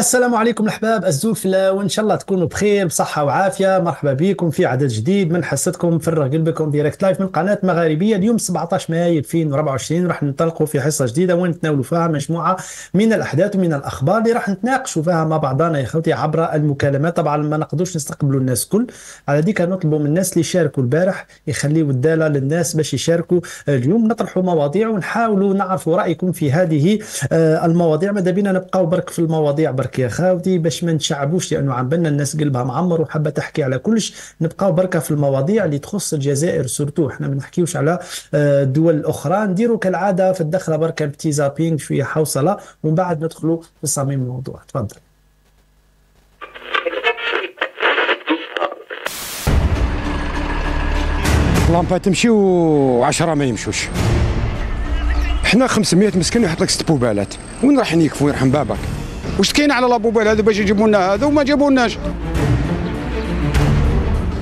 السلام عليكم الأحباب الزوفلة وإن شاء الله تكونوا بخير بصحة وعافية مرحبا بكم في عدد جديد من حصتكم فرغ قلبكم direct live من قناة مغاربية اليوم 17 مايو 2024 راح ننطلقوا في حصة جديدة وين نتناولوا فيها مجموعة من الأحداث ومن الأخبار اللي راح نتناقشوا فيها مع بعضنا يا خوتي عبر المكالمات. طبعا ما نقدرش نستقبلوا الناس كل على ذيك نطلبوا من الناس اللي شاركوا البارح يخليوا الدالة للناس باش يشاركوا. اليوم نطرحوا مواضيع ونحاولوا نعرفوا رأيكم في هذه آه، المواضيع. ماذا بينا؟ نبقاو برك في المواضيع برك. يا خاوتي باش ما نشعبوش لأنه عم بالنا الناس قلبها معمر وحابة تحكي على كلش. نبقاو بركة في المواضيع اللي تخص الجزائر سورتو. إحنا ما نحكيوش على آه، دول الاخرى نديروا كالعادة في الدخلة بركة بتي زابينغ شوية حوصلة. ومن بعد ندخلوا في صميم الموضوع. تفضل. لامبا تمشي و10 ما يمشوش. حنا 500 مسكين يحط لك ست بوبالات. وين راح يكفوا يرحم بابك واش كاين على لابوبال هذا باش يجيبوا لنا هذا وما جابولناش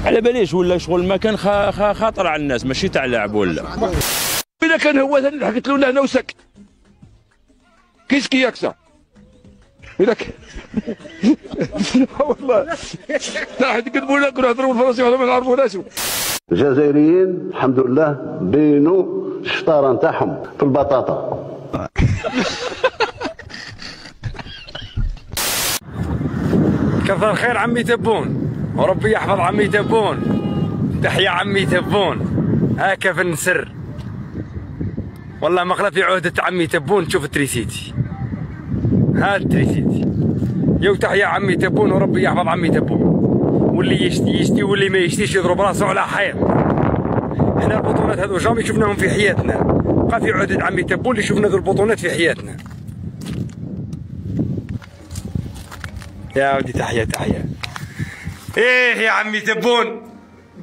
على باليش ولا شغل المكان خا خا خاطر على الناس ماشي تاع لعب ولا. إذا كان هو ثاني حكيت له هنا وسكت كيس كي يكسر. إذا كان والله. راح يكذبوا لك ونهضروا بالفرنسي ولا ما نعرفوناش الجزائريين الحمد لله بينوا الشطارة نتاعهم في البطاطا. كثر خير عمي تبون. وربي يحفظ عمي تبون. تحيا عمي تبون. هاكا في النسر. والله ما في عهدة عمي تبون. تشوف تريسيتي. هات تريسيتي. يو تحيا عمي تبون وربي يحفظ عمي تبون. واللي يشتي يشتي واللي ما يشتيش يضرب راسه على حيط. إحنا البطولات هذو جامي شفناهم في حياتنا. بقى في عهدة عمي تبون اللي شفنا ذو البطولات في حياتنا. يا ودي تحية تحية. إيه يا عمي تبون؟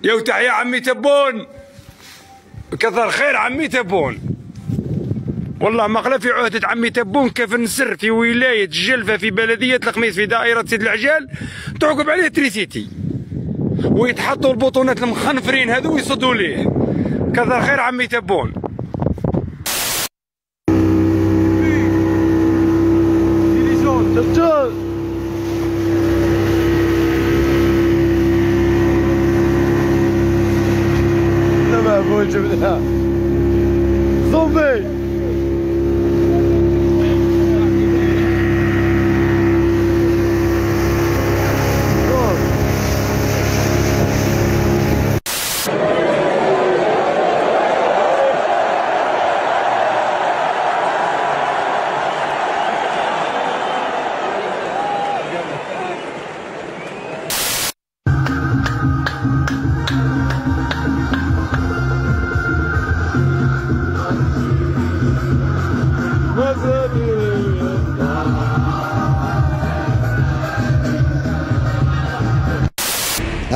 يو تحية عمي تبون؟ كثر خير عمي تبون. والله ما في عهدة عمي تبون كيف نسر في ولاية جلفة في بلدية الخميس في دائرة سيد العجال تعقب عليه تريسيتي. ويتحطوا البطونات المخنفرين هذو ويصدوا ليه. كثر خير عمي تبون. bridge over there.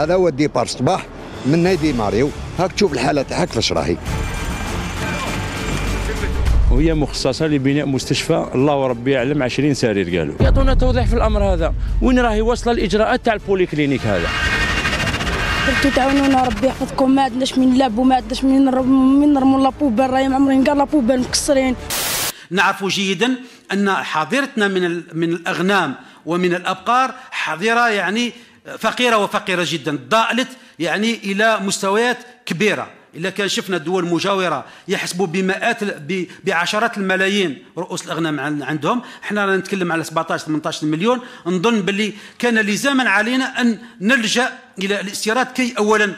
هذا هو ال départ. صباح من نادي ماريو. هاك تشوف الحالة تاعك كيفاش راهي. وهي مخصصة لبناء مستشفى. الله وربي يعلم 20 سرير قالوا. يعطونا توضيح في الأمر هذا. وين راهي واصله الإجراءات تاع ال polyclinique هذا؟ قلتوا تعاونونا ربي يحفظكم. ما عندناش من نلعبوا ما عندناش من من نرموا la poubelle راهي عمرين قال la poubelle مكسرين. نعرف جيدا أن حاضرتنا من من الأغنام ومن الأبقار. حظيره يعني فقيرة وفقيرة جدا. ضالت يعني إلى مستويات كبيرة. إذا كان شفنا دول مجاورة يحسبوا بمئات بعشرات الملايين رؤوس الأغنام عندهم. إحنا نتكلم على 17 18 مليون. نظن باللي كان لزاما علينا أن نلجأ إلى الاستيراد كي أولا.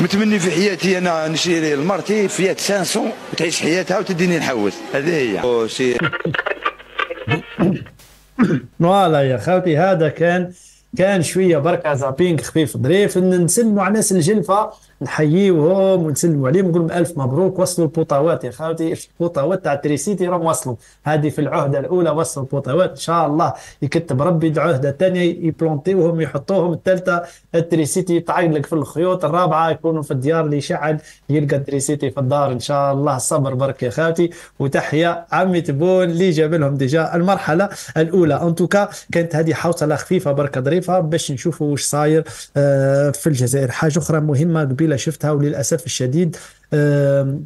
متمني في حياتي أنا نشري لمرتي فيات 500 وتعيش حياتها وتديني نحوس. هذه هي. voilà يا خوتي هذا كان كان شوية بركة zapping خفيف ظريف. نسلموا على ناس الجلفة نحييوهم ونسلموا عليهم. نقول ألف مبروك. وصلوا البوطاوات يا خاوتي. البوطاوات تاع تريسيتي راهم وصلوا. هذه في العهدة الأولى وصلوا البوطاوات. إن شاء الله يكتب ربي العهده الثانية يبلونتيوهم يحطوهم الثالثه التريسيتي يتعلق في الخيوط الرابعة يكونوا في الديار اللي يشعل يلقى التريسيتي في الدار إن شاء الله. الصبر برك يا خاوتي. وتحية عمي تبون اللي جاب لهم déjà. المرحلة الأولى en tout cas كانت هذه حوصلة خفيفة برك ظريف ظريفه باش نشوفوا واش صاير آه، في الجزائر. حاجة أخرى مهمة قبيلة شفتها وللأسف الشديد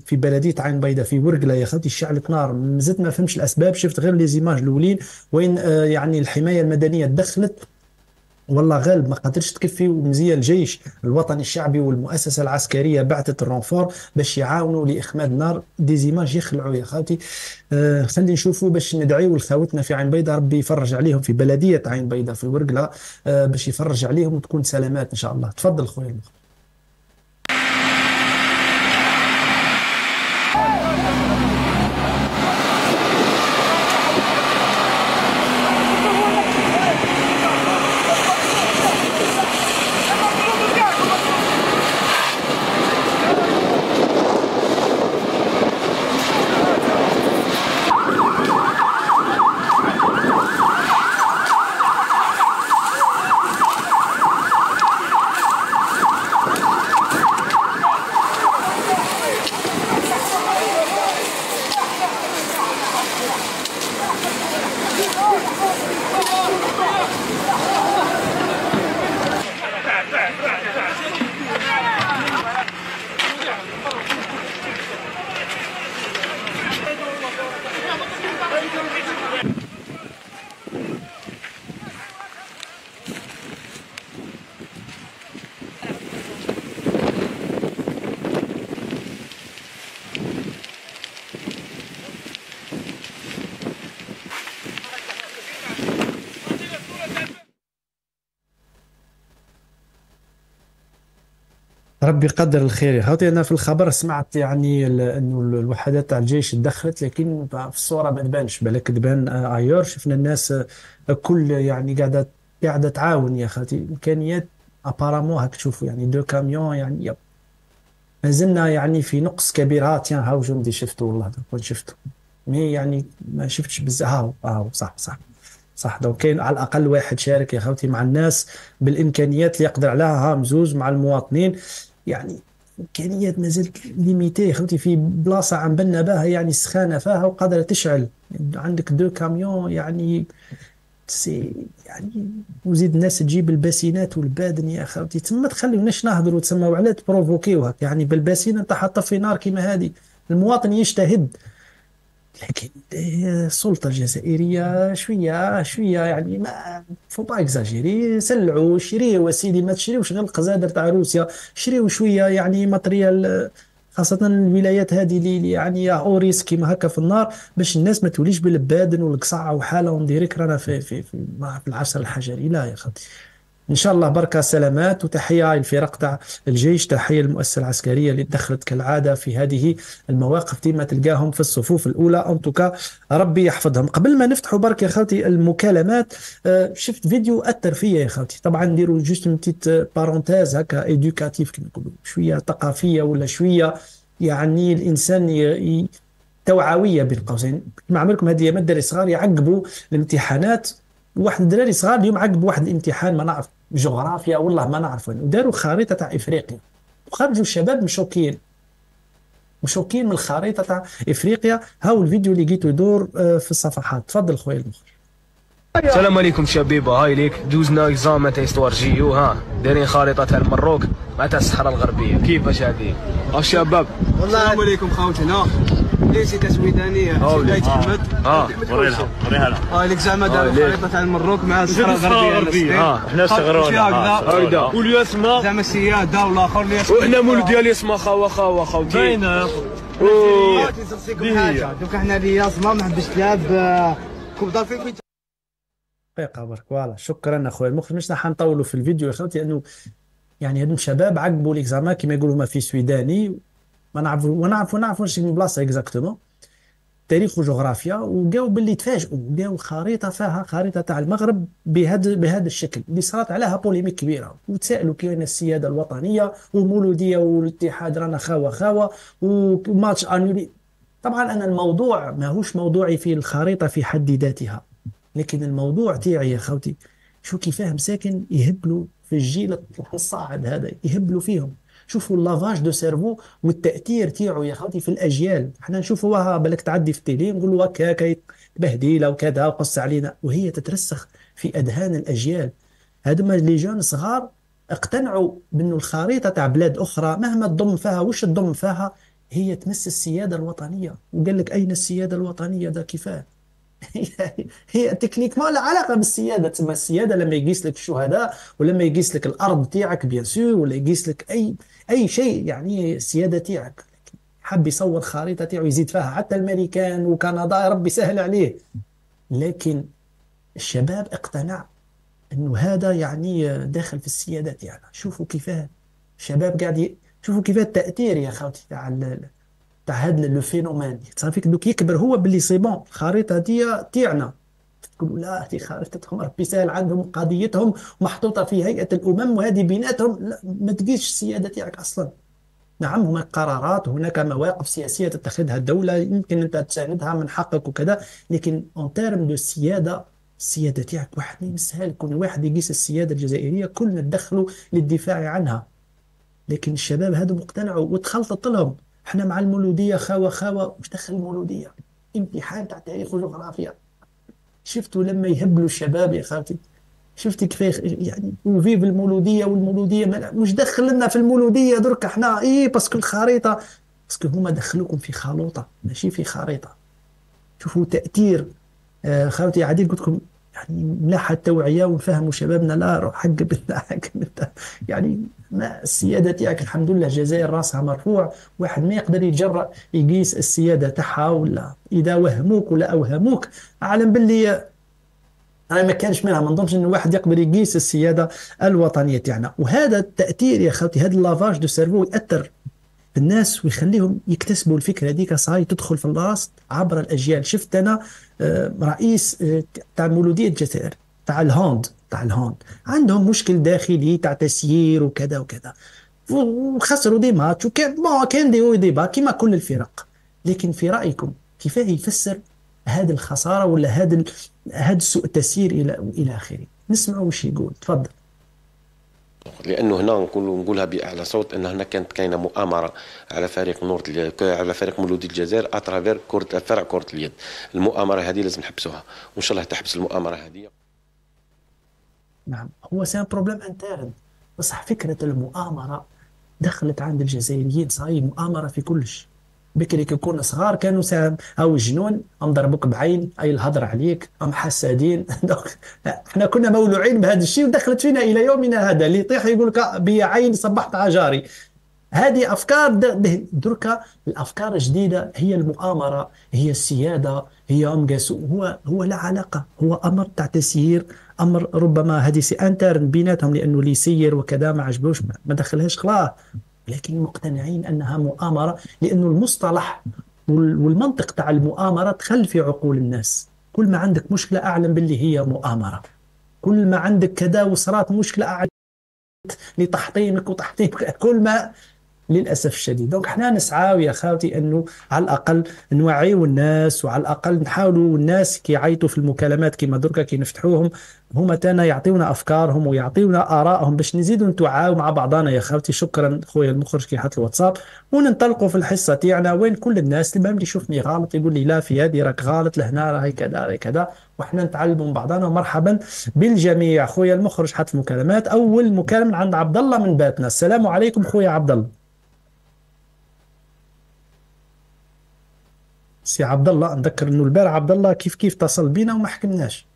في بلدية عين بيضاء في ورقلة يا خوتي شعلت نار مازلت ما فهمش الأسباب شفت غير les images الأولين وين آه، يعني الحماية المدنية دخلت والله غالب ما قدرتش تكفي ومزيان الجيش الوطني الشعبي والمؤسسة العسكرية بعثت ال renfort باش يعاونوا لإخماد النار des images يخلعوا يا خاوتي آه خلي نشوفوا باش ندعيو لخاوتنا في عين بيضاء. ربي يفرج عليهم في بلدية عين بيضاء في ورقلة آه باش يفرج عليهم وتكون سلامات إن شاء الله. تفضل خويا ربي يقدر الخير. خوتي أنا في الخبر سمعت يعني إنه الوحدات تاع الجيش دخلت لكن في الصورة ما تبانش. بالك تبان ailleurs شفنا الناس كل يعني قاعدة قاعدة تعاون يا خاوتي إمكانيات apparemment هاك تشوفوا يعني deux camions يعني يب. ما زلنا يعني في نقص كبير. ها tiens هاو جندي شفته والله شفته mais يعني ما شفتش بزاف. هاو هاو صح صح صح. donc كاين على الأقل واحد شارك يا خوتي مع الناس بالإمكانيات اللي يقدر عليها. ها مزوز مع المواطنين. يعني امكانيات مازالت limité خوتي في بلاصة عم بنا بها يعني سخانة فيها وقادرة تشعل. عندك deux camions يعني c'est يعني وزيد الناس تجيب الباسينات والبادن يا خوتي تما تخليوناش نهضروا تسمى وعلاه تبروفوكيو يعني بالباسينة انت حاطة في نار كيما هذه المواطن يجتهد لكن السلطة الجزائرية شوية شوية يعني ما faut pas exagérer. سلعوا شريوا سيدي ما تشريوش غير القزادر تاع روسيا. شريوا شوية يعني matériel خاصة الولايات هذه اللي يعني à risque كيما هكا في النار باش الناس ما توليش بالبادن والقصعة وحالة on dirait que رانا في في في, في العصر الحجري. لا يا خاوتي إن شاء الله بركة سلامات وتحية للفرق تاع الجيش تحية للمؤسسة العسكرية اللي دخلت كالعادة في هذه المواقف ديما تلقاهم في الصفوف الأولى. en tout cas ربي يحفظهم. قبل ما نفتحوا برك يا خوتي المكالمات آه، شفت فيديو أثر فيا يا خوتي طبعا نديروا juste petite parenthèse هكا éducative كما نقولوا شوية ثقافية ولا شوية يعني الإنسان ي... توعوية بين قوسين مع عمركم هذه ماده صغار يعقبوا الامتحانات واحد الدراري صغار اليوم عقبوا واحد الامتحان ما نعرف جغرافيا والله ما نعرف وين وداروا خريطة تاع إفريقيا. وخرجوا الشباب مشوكين. مشوكين من الخريطة تاع إفريقيا. هاو الفيديو اللي لقيته يدور آه، في الصفحات. تفضل خويا المخرج. السلام عليكم شبيبه هاي ليك. دوزنا examen تاع histoire géo ها. دايرين خريطة تاع المروك مع تاع الصحراء الغربية. كيفاش هذه الشباب السلام عليكم خوتنا. ليسي ليك. احمد ها ورينا وريها لها. هاي لك زعما داروا هاي ليك. خريطة تاع المروك مع الصحراء الغربية ها إحنا استغرونا هكذا والياسمه زعما السيادة والاخر اللي وحنا مولود ديال يسمى خاوة خاوة خاوتي باينه نسقسيكم حاجة. دوك إحنا اللي ياسما ما حبش تلعب آه، coupe d'Afrique دقيقة برك voilà. شكرا أخويا المخرج. مش راح نطولوا في الفيديو يا خوتي لأنه يعني هادو الشباب عقبوا l'examen كيما يقولوا ما في سويداني. ما نعرفوا ونعرفوا نعرفوا واش من بلاصة exactement تاريخ وجغرافيا وقاو باللي تفاجئوا قاو خريطة فيها خريطة تاع المغرب بهذا بهذا الشكل اللي صارت عليها polémique كبيرة. وتسالوا كاين السيادة الوطنية والمولودية والاتحاد رانا خاوه خاوة و match annulé طبعا أنا الموضوع ماهوش موضوعي في الخريطة في حد ذاتها لكن الموضوع تاعي يا خوتي شو كيفاه مساكن يهبلوا في الجيل الصاعد هذا يهبلوا فيهم. شوفوا ال lavage de cerveau والتأثير تاعو يا خوتي في الأجيال. إحنا نشوفوها بالك تعدي في ال télé نقولوا هكاك تبهديلة وكذا وقص علينا. وهي تترسخ في أذهان الأجيال. هذوما les jeunes صغار اقتنعوا بأنه الخريطة تاع بلاد أخرى مهما تضم فيها وش تضم فيها؟ هي تمس السيادة الوطنية. وقال لك أين السيادة الوطنية؟ ده كفايه هي تكنيك ما لا علاقة بالسيادة. تسمى السيادة لما يقيس لك الشهداء ولما يقيس لك الأرض تاعك bien sûr ولا يقيس لك أي أي شيء يعني السيادة تاعك. حب يصور خريطة تاعو يزيد فيها حتى الامريكان وكندا ربي سهل عليه. لكن الشباب اقتنع إنه هذا يعني داخل في السيادة تاعنا. شوفوا كيفاه الشباب قاعد ي... شوفوا كيفاه التأثير يا خوتي تاع. تاع هذا le phénomène صافيك دوك يكبر هو باللي c'est bon الخريطة دي تاعنا. تقولوا لا هذه خريطتهم ربي سهل عندهم قضيتهم محطوطة في هيئة الأمم وهذه بيناتهم لا ما تقيسش السيادة تاعك أصلا. نعم هناك قرارات وهناك مواقف سياسية تتخذها الدولة يمكن أنت تساندها من حقك وكذا لكن en termes de السيادة السيادة تاعك واحد ما يمسها كل واحد يقيس السيادة الجزائرية كلنا ندخلوا للدفاع عنها. لكن الشباب هذو مقتنعوا وتخلطت لهم. إحنا مع المولودية خاوة خاوة واش دخل المولودية؟ امتحان تاع تاريخ وجغرافيا. شفتوا لما يهبلوا الشباب يا خاوتي شفتي كيف يعني و vive المولودية والمولودية واش دخل لنا في المولودية درك إحنا؟ اي parce que الخريطة. parce que هما دخلوكم في خلوطة ماشي في خريطة. شوفوا تأثير آه خاوتي عادي قلت لكم يعني ملاحة التوعية ونفهموا شبابنا لا روح حق بالله حق يعني ما السيادة تاعك الحمد لله الجزائر راسها مرفوع واحد ما يقدر يتجرأ يقيس السيادة تاعها ولا. إذا وهموك ولا أوهموك أعلم باللي أنا ما كانش منها. ما نظنش انه واحد يقدر يقيس السيادة الوطنية تاعنا. وهذا التأثير يا خوتي هذا ال lavage de cerveau يأثر في الناس ويخليهم يكتسبوا الفكرة هذيك. صاي تدخل في الراس عبر الأجيال. شفت أنا رئيس آه، تاع مولودية الجزائر تاع الهوند تاع الهوند عندهم مشكل داخلي تاع تسيير وكذا وكذا. وخسروا دي ماتش وكان كان دي ديبا كيما كل الفرق. لكن في رأيكم كيفاه يفسر هذه الخسارة ولا هذا هذا سوء التسيير إلى إلى آخره؟ نسمعوا وش يقول. تفضل. لأنه هنا نقول نقولها بأعلى صوت إن هنا كانت كاينة مؤامرة على فريق نور على فريق مولودية الجزائر à travers كره فرع كرة اليد. المؤامرة هذه لازم نحبسوها. وإن شاء الله تحبس المؤامرة هذه. نعم. هو c'est un problème interne. بصح فكرة المؤامرة دخلت عند الجزائريين صاي مؤامرة في كلش. بكري كي كنا صغار كانوا سام أو الجنون أم ضربوك بعين أي الهضر عليك أم حسادين. إحنا كنا مولوعين بهذا الشيء ودخلت فينا إلى يومنا هذا. اللي يطيح يقول لك بعين صبحت عجاري. هذه أفكار دركا الأفكار الجديدة هي المؤامرة هي السيادة هي أم هو هو لا علاقة هو أمر تاع تسيير أمر ربما هذه سي أنترن بيناتهم لأنه اللي يسير وكذا ما عجبوش ما دخلهاش خلاص. لكن مقتنعين أنها مؤامرة لأنه المصطلح والمنطق تاع المؤامرة دخل في عقول الناس. كل ما عندك مشكلة أعلم باللي هي مؤامرة. كل ما عندك كذا وصارت مشكلة أعلم لتحطيمك وتحطيمك. كل ما للأسف الشديد. donc إحنا نسعى يا خاوتي أنه على الأقل نوعيو الناس وعلى الأقل نحاولوا الناس كي يعيطوا في المكالمات كيما دركا كي نفتحوهم هما تانا يعطيونا أفكارهم ويعطيونا آرائهم باش نزيدوا نتوعاو مع بعضنا يا خاوتي شكرا خويا المخرج كي حط الواتساب. وننطلقوا في الحصة تاعنا وين كل الناس اللي اللي يشوفني غلط يقول لي لا في هذه راك غلط لهنا راهي كذا راهي كذا. وإحنا نتعلموا من بعضنا ومرحبا بالجميع. خويا المخرج حط المكالمات أول مكالمة عند عبد الله من باتنة. السلام عليكم خويا عبد الله. سي عبد الله نذكر إنه البارح عبد الله كيف كيف اتصل بينا وما حكمناش.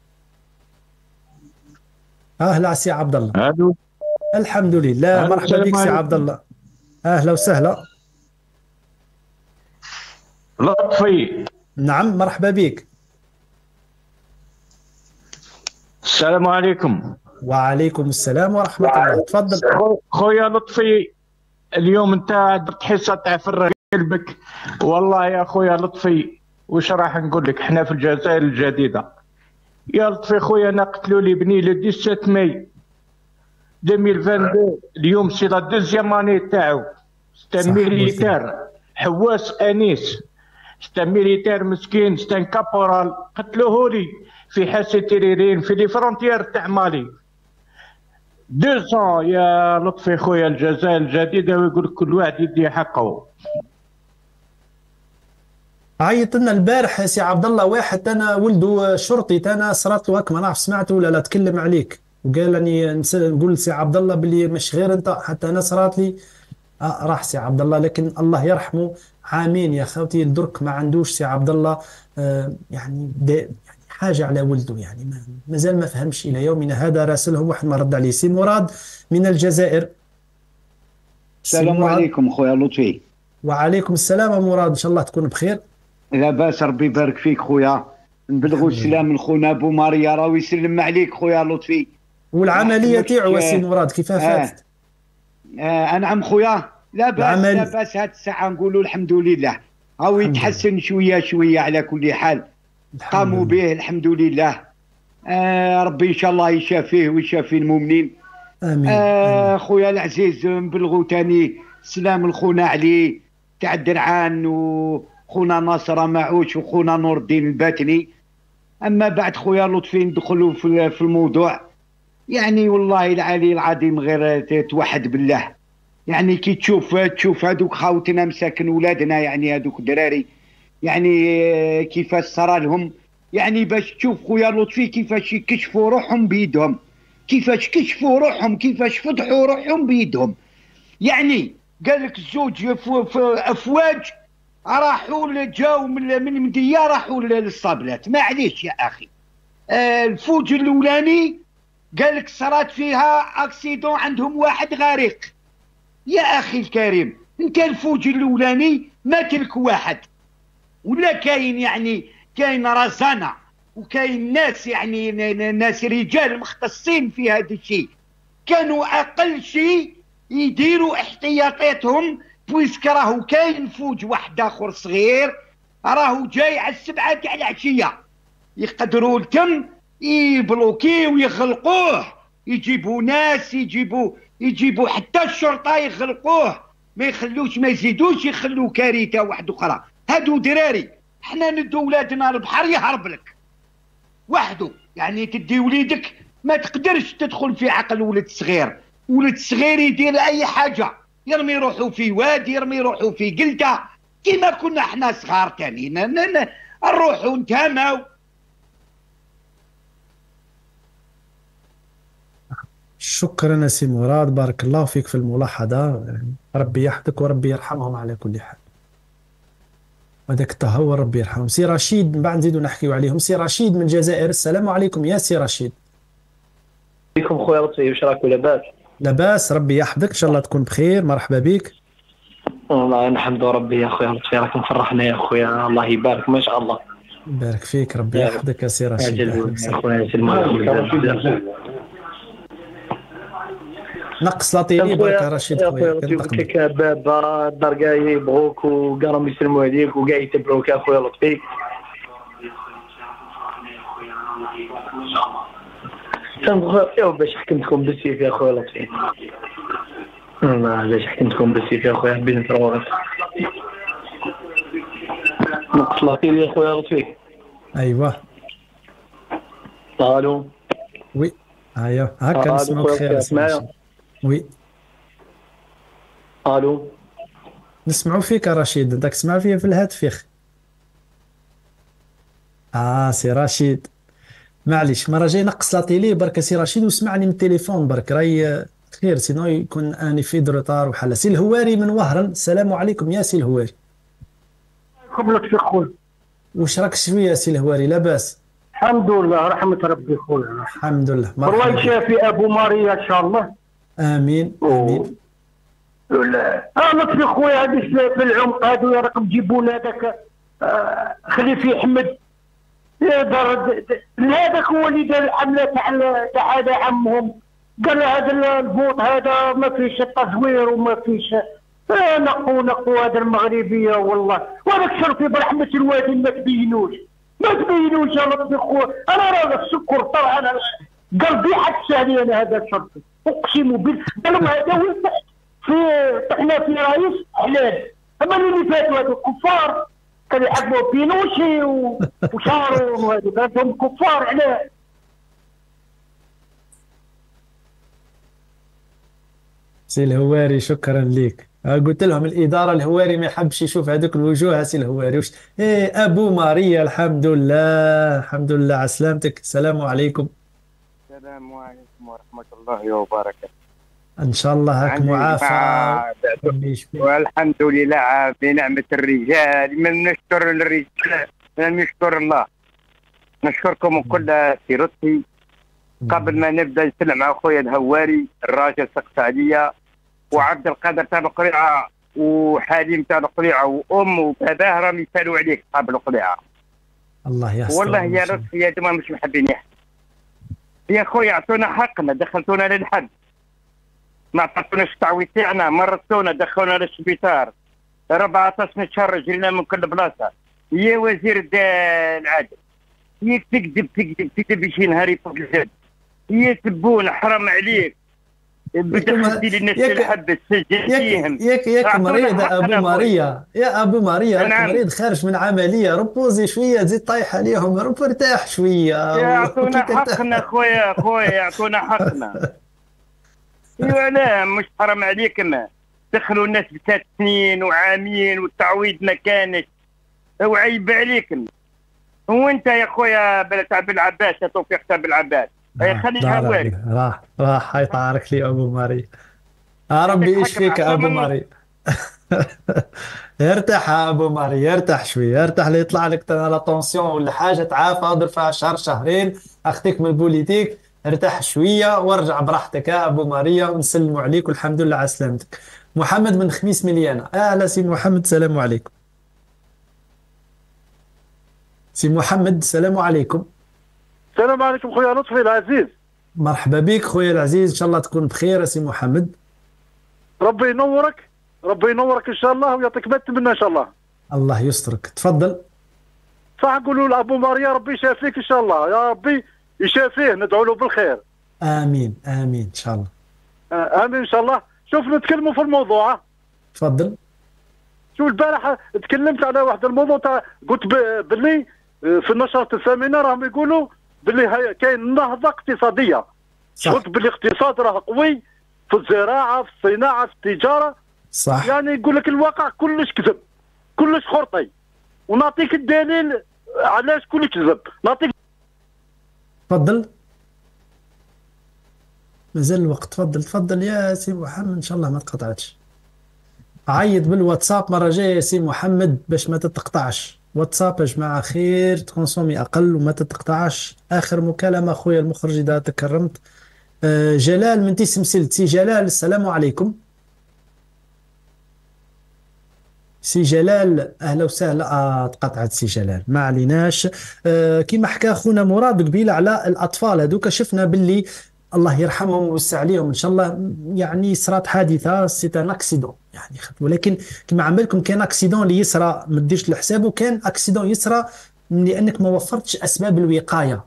أهلا سي عبد الله ألو الحمد لله. مرحبا بك سي عبد الله أهلا وسهلا. لطفي. نعم مرحبا بك. السلام عليكم. وعليكم السلام ورحمة الله. تفضل. خويا لطفي اليوم انت درت حصه تاع فرغ قلبك. والله يا خويا لطفي وش راح نقول لك إحنا في الجزائر الجديدة. يا لطفي خويا أنا قتلوا لي بني le 17 ماي 2022 اليوم c'est la deuxième année تاعو. c'est un militaire حواس أنيس. c'est un militaire مسكين c'est un caporal. قتلوه لي في حاسة تيريرين في les frontières تاع مالي. دو يا لطفي خويا الجزائر الجديدة ويقول كل واحد يدي حقه. عيط لنا البارح سي عبد الله واحد أنا ولده شرطي أنا صرات له ما نعرف سمعته ولا لا تكلم عليك. وقال نس- نقول لسي عبد الله باللي مش غير أنت حتى أنا صرات لي. آه راح سي عبد الله لكن الله يرحمه. عامين يا خوتي درك ما عندوش سي عبد الله آه يعني يعني حاجة على ولده يعني ما مازال ما فهمش إلى يومنا هذا. راسلهم واحد ما رد عليه. سي مراد من الجزائر. السلام. عليكم خويا لطفي. وعليكم السلام مراد إن شاء الله تكون بخير. لاباس ربي يبارك فيك خويا. نبلغوا السلام لخونا أبو ماريا راه يسلم عليك خويا لطفي. والعملية تاعو آه، سي مراد كيفاه آه. فاتت؟ آه انعم خويا. لاباس لاباس هاد الساعة نقولوا الحمد لله. هاو يتحسن شوية شوية على كل حال. قاموا به الحمد لله. آه ربي إن شاء الله يشافيه ويشافي المؤمنين. آمين آه خويا العزيز نبلغوا تاني. سلام لخونا علي تاع الدرعان وخونا ناصر معوش وخونا نور الدين الباتني اما بعد خويا لطفي ندخلوا في الموضوع. يعني والله العلي العظيم غير توحد بالله. يعني كي تشوف تشوف هذوك خاوتنا مساكن ولادنا يعني هذوك الدراري يعني كيفاش صرا لهم يعني باش تشوف خويا لطفي كيفاش يكشفوا روحهم بيدهم كيفاش كشفوا روحهم كيفاش فتحوا روحهم بيدهم يعني قال لك الزوج افواج راحوا جاوا من من مديه راحوا للصابلات معليش يا أخي. آه، الفوج الأولاني قال لك صارت فيها أكسيدون عندهم واحد غارق يا أخي الكريم انت الفوج الأولاني مات لك واحد. ولا كاين يعني كاين رزانة وكاين ناس يعني ناس رجال مختصين في هذا الشيء. كانوا أقل شيء يديروا احتياطاتهم بويسك راهو كاين فوج واحد آخر صغير راهو جاي على السبعة تاع العشية. يقدروا التم يبلوكيه ويغلقوه يجيبوا ناس يجيبوا يجيبوا حتى الشرطة يغلقوه. ما يخلوش ما يزيدوش يخلوا كارثة واحدة أخرى. هادو دراري. حنا ندو ولادنا البحر يهرب لك. وحده يعني تدي وليدك ما تقدرش تدخل في عقل ولد صغير. ولد صغير يدير أي حاجة. يرمي روحه في وادي يرمي روحه في قلتة. كيما كنا إحنا صغار تاني. ن- ن- ن- نروحوا نتهموا شكرا يا سي مراد. بارك الله فيك في الملاحظة. ربي يحفظك وربي يرحمهم على كل حال. وهذاك التهور ربي يرحمهم. سي رشيد من بعد نزيدو نحكيو عليهم. سي رشيد من الجزائر السلام عليكم يا سي رشيد. عليكم خويا لطفي واش راك لاباس لاباس ربي يحفظك إن شاء الله تكون بخير. مرحبا بك. والله نحمد ربي يا خويا لطفي راك مفرحنا يا خويا الله يبارك ما شاء الله. بارك فيك ربي يحفظك يا سي رشيد نقص la télé برك خويا- يا رشيد يا خويا لك بابا الدار كاع يبغوك وكاع راهم يسلموا عليك وكاع يتبعوك يا خويا لطفي تنبغي باش حكمتكم بالسيف يا خويا لطفي والله باش حكمتكم بالسيف يا خويا بين تروغت نقص la télé يا خويا لطفي أيوه. ألو oui أيوه. هكا نسمعوك خير oui. ألو نسمعوا فيك يا رشيد انت تسمع فيا في الهاتف يا أخي آه سي رشيد. معليش مرة جاي نقص la télé. برك سي رشيد وسمعني من التليفون. برك راهي خير sinon يكون أني في du retard وحال سي الهواري من وهران. السلام عليكم يا سي الهواري. قبلك في خويا؟ واش راك شوية سي الهواري؟ لاباس. الحمد لله رحمة ربي خويا. الحمد لله. مرحبا. بك. يشافي أبو ماريا إن شاء الله. آمين آمين. لا. آه لطفي خويا هذه في العمق هذو يا راكم تجيبون هذاك آه خليفي احمد يا دار هذاك هو اللي دار الحملة تاع تاع هذا عمهم. قال هذا الفوط هذا ما فيش تزوير وما فيش آه نقوا نقوا هذا المغربيه والله. وهذاك شرطي برحمة الوادي ما تبينوش. ما تبينوش لطفي خويا. أنا راه السكر طلع أنا قلبي حتى علي أنا هذا الشرطي أقسم بالله. قال لهم هذا في طحنا في رئيس حلال. أما اللي فاتوا هذو كفار كانوا يحبوا بينوشي وشارون وهذو كانوا كفار علاه سي الهواري شكرا لك آه، قلت لهم الإدارة الهواري ما يحبش يشوف هذوك الوجوه. سي الهواري وش؟ إيه أبو ماريا الحمد لله الحمد لله على سلامتك. السلام عليكم. السلام عليكم عليكم ورحمة الله وبركاته. إن شاء الله هاك عندي معافى. مع-. والحمد لله بنعمة الرجال من نشكر الرجال من نشكر الله. نشكركم كل في لطفي قبل ما نبدأ نسلم على خويا الهواري الراجل سقط عليا وعبد القادر تاع القريعة وحليم تاع القريعة وأم وباباه راهم يسألوا عليك صحاب القريعة. الله يستر والله يا. لطفي يا جماعة مش محبين يا خويا اعطونا حقنا دخلتونا للحد. ما عطاتوناش التعويض تاعنا مرضتونا دخلونا للسبيطار. 14 شهر جرينا من كل بلاصة. يا وزير العدل يا تكذب تكذب تكذب شي نهار يفوق الجد يا تبون حرام عليك. دخلتي لي الناس ياك- الحبس سجلتيهم ياك ياك مريض أبو. ماريا. يا أبو ماريا راك نعم. مريض خارج من عملية. ربوزي شوية زيد طايح عليهم. رب ارتاح شوية. يعطونا. حقنا خويا خويا يعطونا حقنا. إيوا لا مش حرام عليكم. دخلوا الناس بثلاث سنين وعامين والتعويض ما كانش. وعيب عليكم. وأنت يا خويا تاع بالعباس يا توفيق تاع بالعباس هي خلي لا، راح راح هاي طارك لي أبو ماريا يا ربي يشفيك حق أبو. ماريا ارتاح أبو ماريا ارتاح شوية ارتاح لا يطلع لك la tension ولا حاجة تعافى اضرب فيها شهر شهرين. اخذك من ال politique ارتاح شوية وارجع براحتك يا أبو ماريا ونسلموا عليك والحمد لله على سلامتك. محمد من خميس مليانة. أهلا سي محمد السلام عليكم. سي محمد السلام عليكم. السلام عليكم خويا لطفي العزيز. مرحبا بك خويا العزيز إن شاء الله تكون بخير يا سي محمد. ربي ينورك ربي ينورك إن شاء الله ويعطيك ما تتمنى إن شاء الله. الله يسترك. تفضل. صح نقولوا لأبو ماريا ربي يشافيك إن شاء الله. يا ربي يشافيه ندعو له بالخير. آمين آمين إن شاء الله. آه، آمين إن شاء الله. شوف نتكلموا في الموضوع. تفضل. شوف البارح تكلمت على واحد الموضوع تاع قلت باللي آه، في النشرة الثامنة راهم يقولوا باللي كاين نهضة اقتصادية. صح. قلت باللي الاقتصاد راه قوي في الزراعة في الصناعة في التجارة. صح. يعني يقول لك الواقع كلش كذب كلش خرطي. ونعطيك الدليل علاش كلش كذب. نعطيك تفضل. مازال الوقت. تفضل تفضل يا سي محمد إن شاء الله ما تقطعتش. عيط بالواتساب مرة جاية يا سي محمد باش ما تتقطعش. واتساب يا جماعة خير ت consomme أقل وما تتقطعش. آخر مكالمة أخويا المخرج إذا تكرمت. آه، جلال من تيسمسيلت سي جلال السلام عليكم. سي جلال. أهلا وسهلا. آه تقطعت سي جلال. ما عليناش. آه كما حكى خونا مراد قبيلة على الأطفال. هذوك شفنا باللي الله يرحمهم ويوسع عليهم. إن شاء الله يعني صرات حادثة c'est un accident يعني ولكن كما علابالكم كاين accident اللي يسرى ما ديرش لحسابه وكاين accident يسرى لأنك ما وفرتش أسباب الوقاية.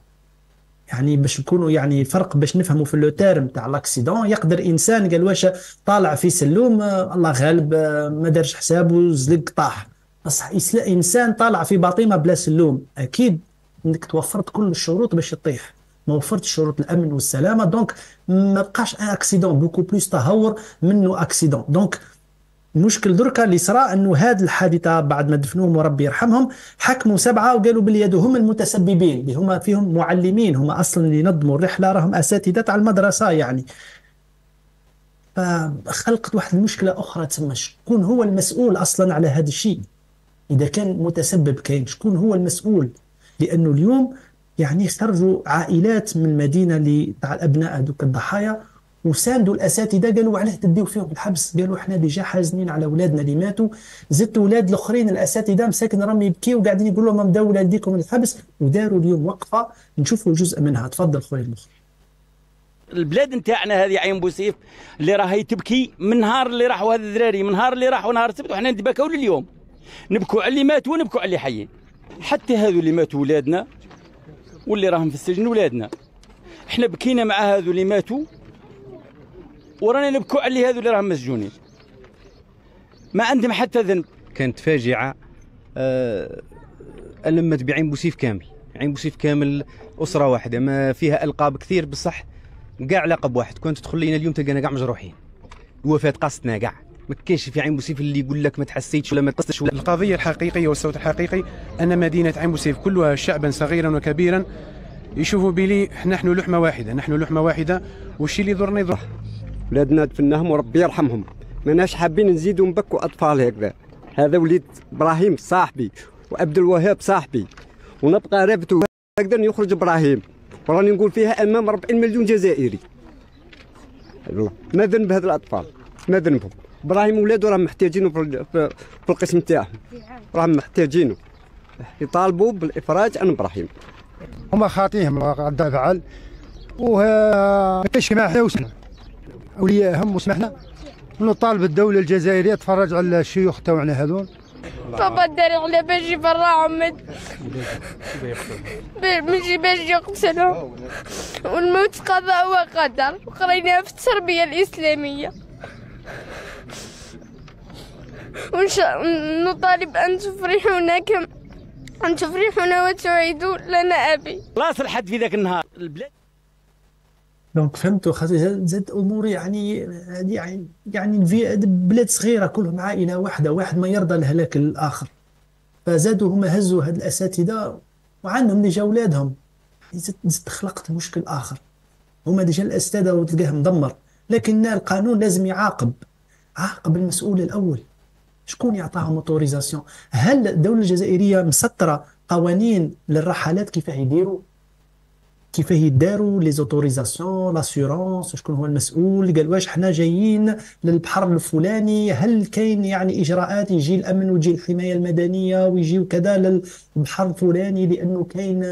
يعني باش نكونوا يعني فرق باش نفهموا في le terme تاع l'accident. يقدر إنسان قال واش طالع في سلوم الله غالب آه، ما دارش حسابه زلق طاح. بصح إنسان طالع في باطيمة بلا سلوم أكيد إنك توفرت كل الشروط باش يطيح. ما وفرتش شروط الأمن والسلامة donc ما بقاش un accident beaucoup plus تهور منه accident donc المشكل دركا اللي صرا أنه هذه الحادثة بعد ما دفنوهم وربي يرحمهم حكموا سبعة وقالوا باللي هادو هم المتسببين اللي هما فيهم معلمين هما أصلا اللي نظموا الرحلة راهم أساتذة تاع المدرسة يعني. فخلقت واحد المشكلة أخرى تسمى شكون هو المسؤول أصلا على هذا الشيء؟ إذا كان متسبب كاين شكون هو المسؤول؟ لأنه اليوم يعني خرجوا عائلات من المدينة اللي تاع الأبناء هذوك الضحايا وساندوا الأساتذة قالوا علاه تديو فيهم الحبس قالوا إحنا ديجا حازنين على اولادنا اللي ماتوا. زدتوا أولاد الأخرين الأساتذة مساكن راهم يبكيوا وقاعدين يقولوا لهم بداو ولاديكم الحبس. وداروا اليوم وقفة نشوفوا جزء منها. تفضل خويا المخرج البلاد نتاعنا هذه عين بوسيف اللي راهي تبكي من نهار اللي راحوا هذا الذراري من نهار اللي راحوا نهار السبت وحنا نتبكوا لليوم. نبكوا على اللي ماتوا ونبكوا على اللي حيين. حتى هذو اللي ماتوا ولادنا واللي راهم في السجن ولادنا. إحنا بكينا مع هذو اللي ماتوا ورانا نبكوا على اللي هذو اللي راهم مسجونين. ما عندهم حتى ذنب. كانت فاجعة آه، ألمت بعين بوسيف كامل عين بوسيف كامل أسرة واحدة ما فيها ألقاب كثير بصح كاع لقب واحد كنت تدخل لينا اليوم تلقانا كاع مجروحين. الوفاة قاستنا كاع ما كاينش في عين بوسيف اللي يقول لك ما تحسيتش ولا ما تقصتش ولا القضية الحقيقية والصوت الحقيقي أن مدينة عين بوسيف كلها شعبا صغيرا وكبيرا يشوفوا بلي نحن لحمة واحدة نحن لحمة واحدة والشيء اللي يضرنا يضر؟ ولادنا دفناهم وربي يرحمهم. ماناش حابين نزيدوا نبكوا أطفال هكذا. هذا وليد إبراهيم صاحبي وعبد الوهاب صاحبي. ونبقى رابطه هكذا يخرج إبراهيم. وراني نقول فيها أمام 40 مليون جزائري. ما ذنب هذا الأطفال؟ ما ذنبهم؟ إبراهيم ولاده راهم محتاجينه في, القسم تاعهم. راهم محتاجينه يطالبوا بالإفراج عن إبراهيم. هما خاطيهم غدا فعل كما حنا وسمعنا اولياءهم وسمحنا نطالب الدولة الجزائرية تفرج على الشيوخ تاعنا هذول. بابا داري على باش يبرعهم ماشي باش يقتلهم والموت قضاء وقدر. وقريناها في التربية الإسلامية. وإن شاء نطالب أن تفرحونا كم أن تفرحونا وتعيدوا لنا أبي. خلاص الحد في ذاك النهار. البلاد donc فهمتوا خاطر زاد امور يعني يعني يعني في بلاد صغيرة كلهم عائلة واحدة واحد ما يرضى الهلاك الآخر فزادوا هما هزوا هاد الأساتذة وعندهم déjà أولادهم. زاد خلقت مشكل آخر. هما déjà الأستاذة وتلقاه مدمر لكن القانون لازم يعاقب. عاقب المسؤول الأول. شكون يعطاهم autorisation هل الدولة الجزائرية مسطرة قوانين للرحلات كيف يديروا؟ كيف يداروا les autorisations l'assurance شكون هو المسؤول؟ قال واش حنا جايين للبحر الفلاني هل كاين يعني إجراءات يجي الأمن ويجي الحماية المدنية ويجي كذا للبحر الفلاني لأنه كاين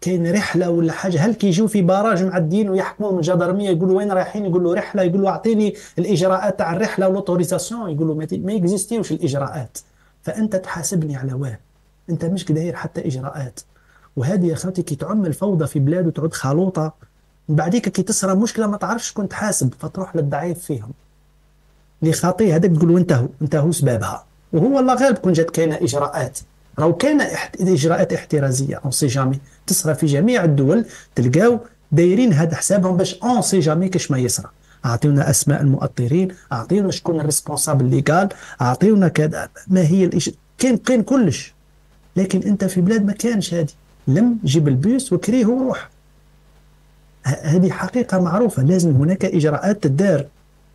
كاين رحلة ولا حاجة؟ هل كيجيو في barrage معديين ويحكموا من الجدرمية؟ يقولوا وين رايحين؟ يقولوا رحلة يقولوا أعطيني الإجراءات تاع الرحلة وال autorisation يقولوا ما يـ existiوش الإجراءات. فأنت تحاسبني على واه. أنت مش داير حتى إجراءات. وهذه يا خالتي كي تعم الفوضى في بلاد وتعود خلوطة بعديك كي تصرى مشكلة ما تعرفش شكون تحاسب فتروح للضعيف فيهم. اللي خاطي هذاك تقول انتهوا انتهوا سبابها. وهو الله غالب كون جات كاينة إجراءات. راهو كاينة إجراءات احترازية on sait jamais تصرى في جميع الدول تلقاو دايرين هذا حسابهم باش on sait jamais كاش ما يصرى أعطيونا أسماء المؤطرين أعطيونا شكون ال responsable اللي قال أعطيونا كذا ما هي الإش... كاين كاين كلش. لكن أنت في بلاد ما كانش هذه لم جيب البيس وكريه وروح. هذه حقيقة معروفة. لازم هناك إجراءات تدار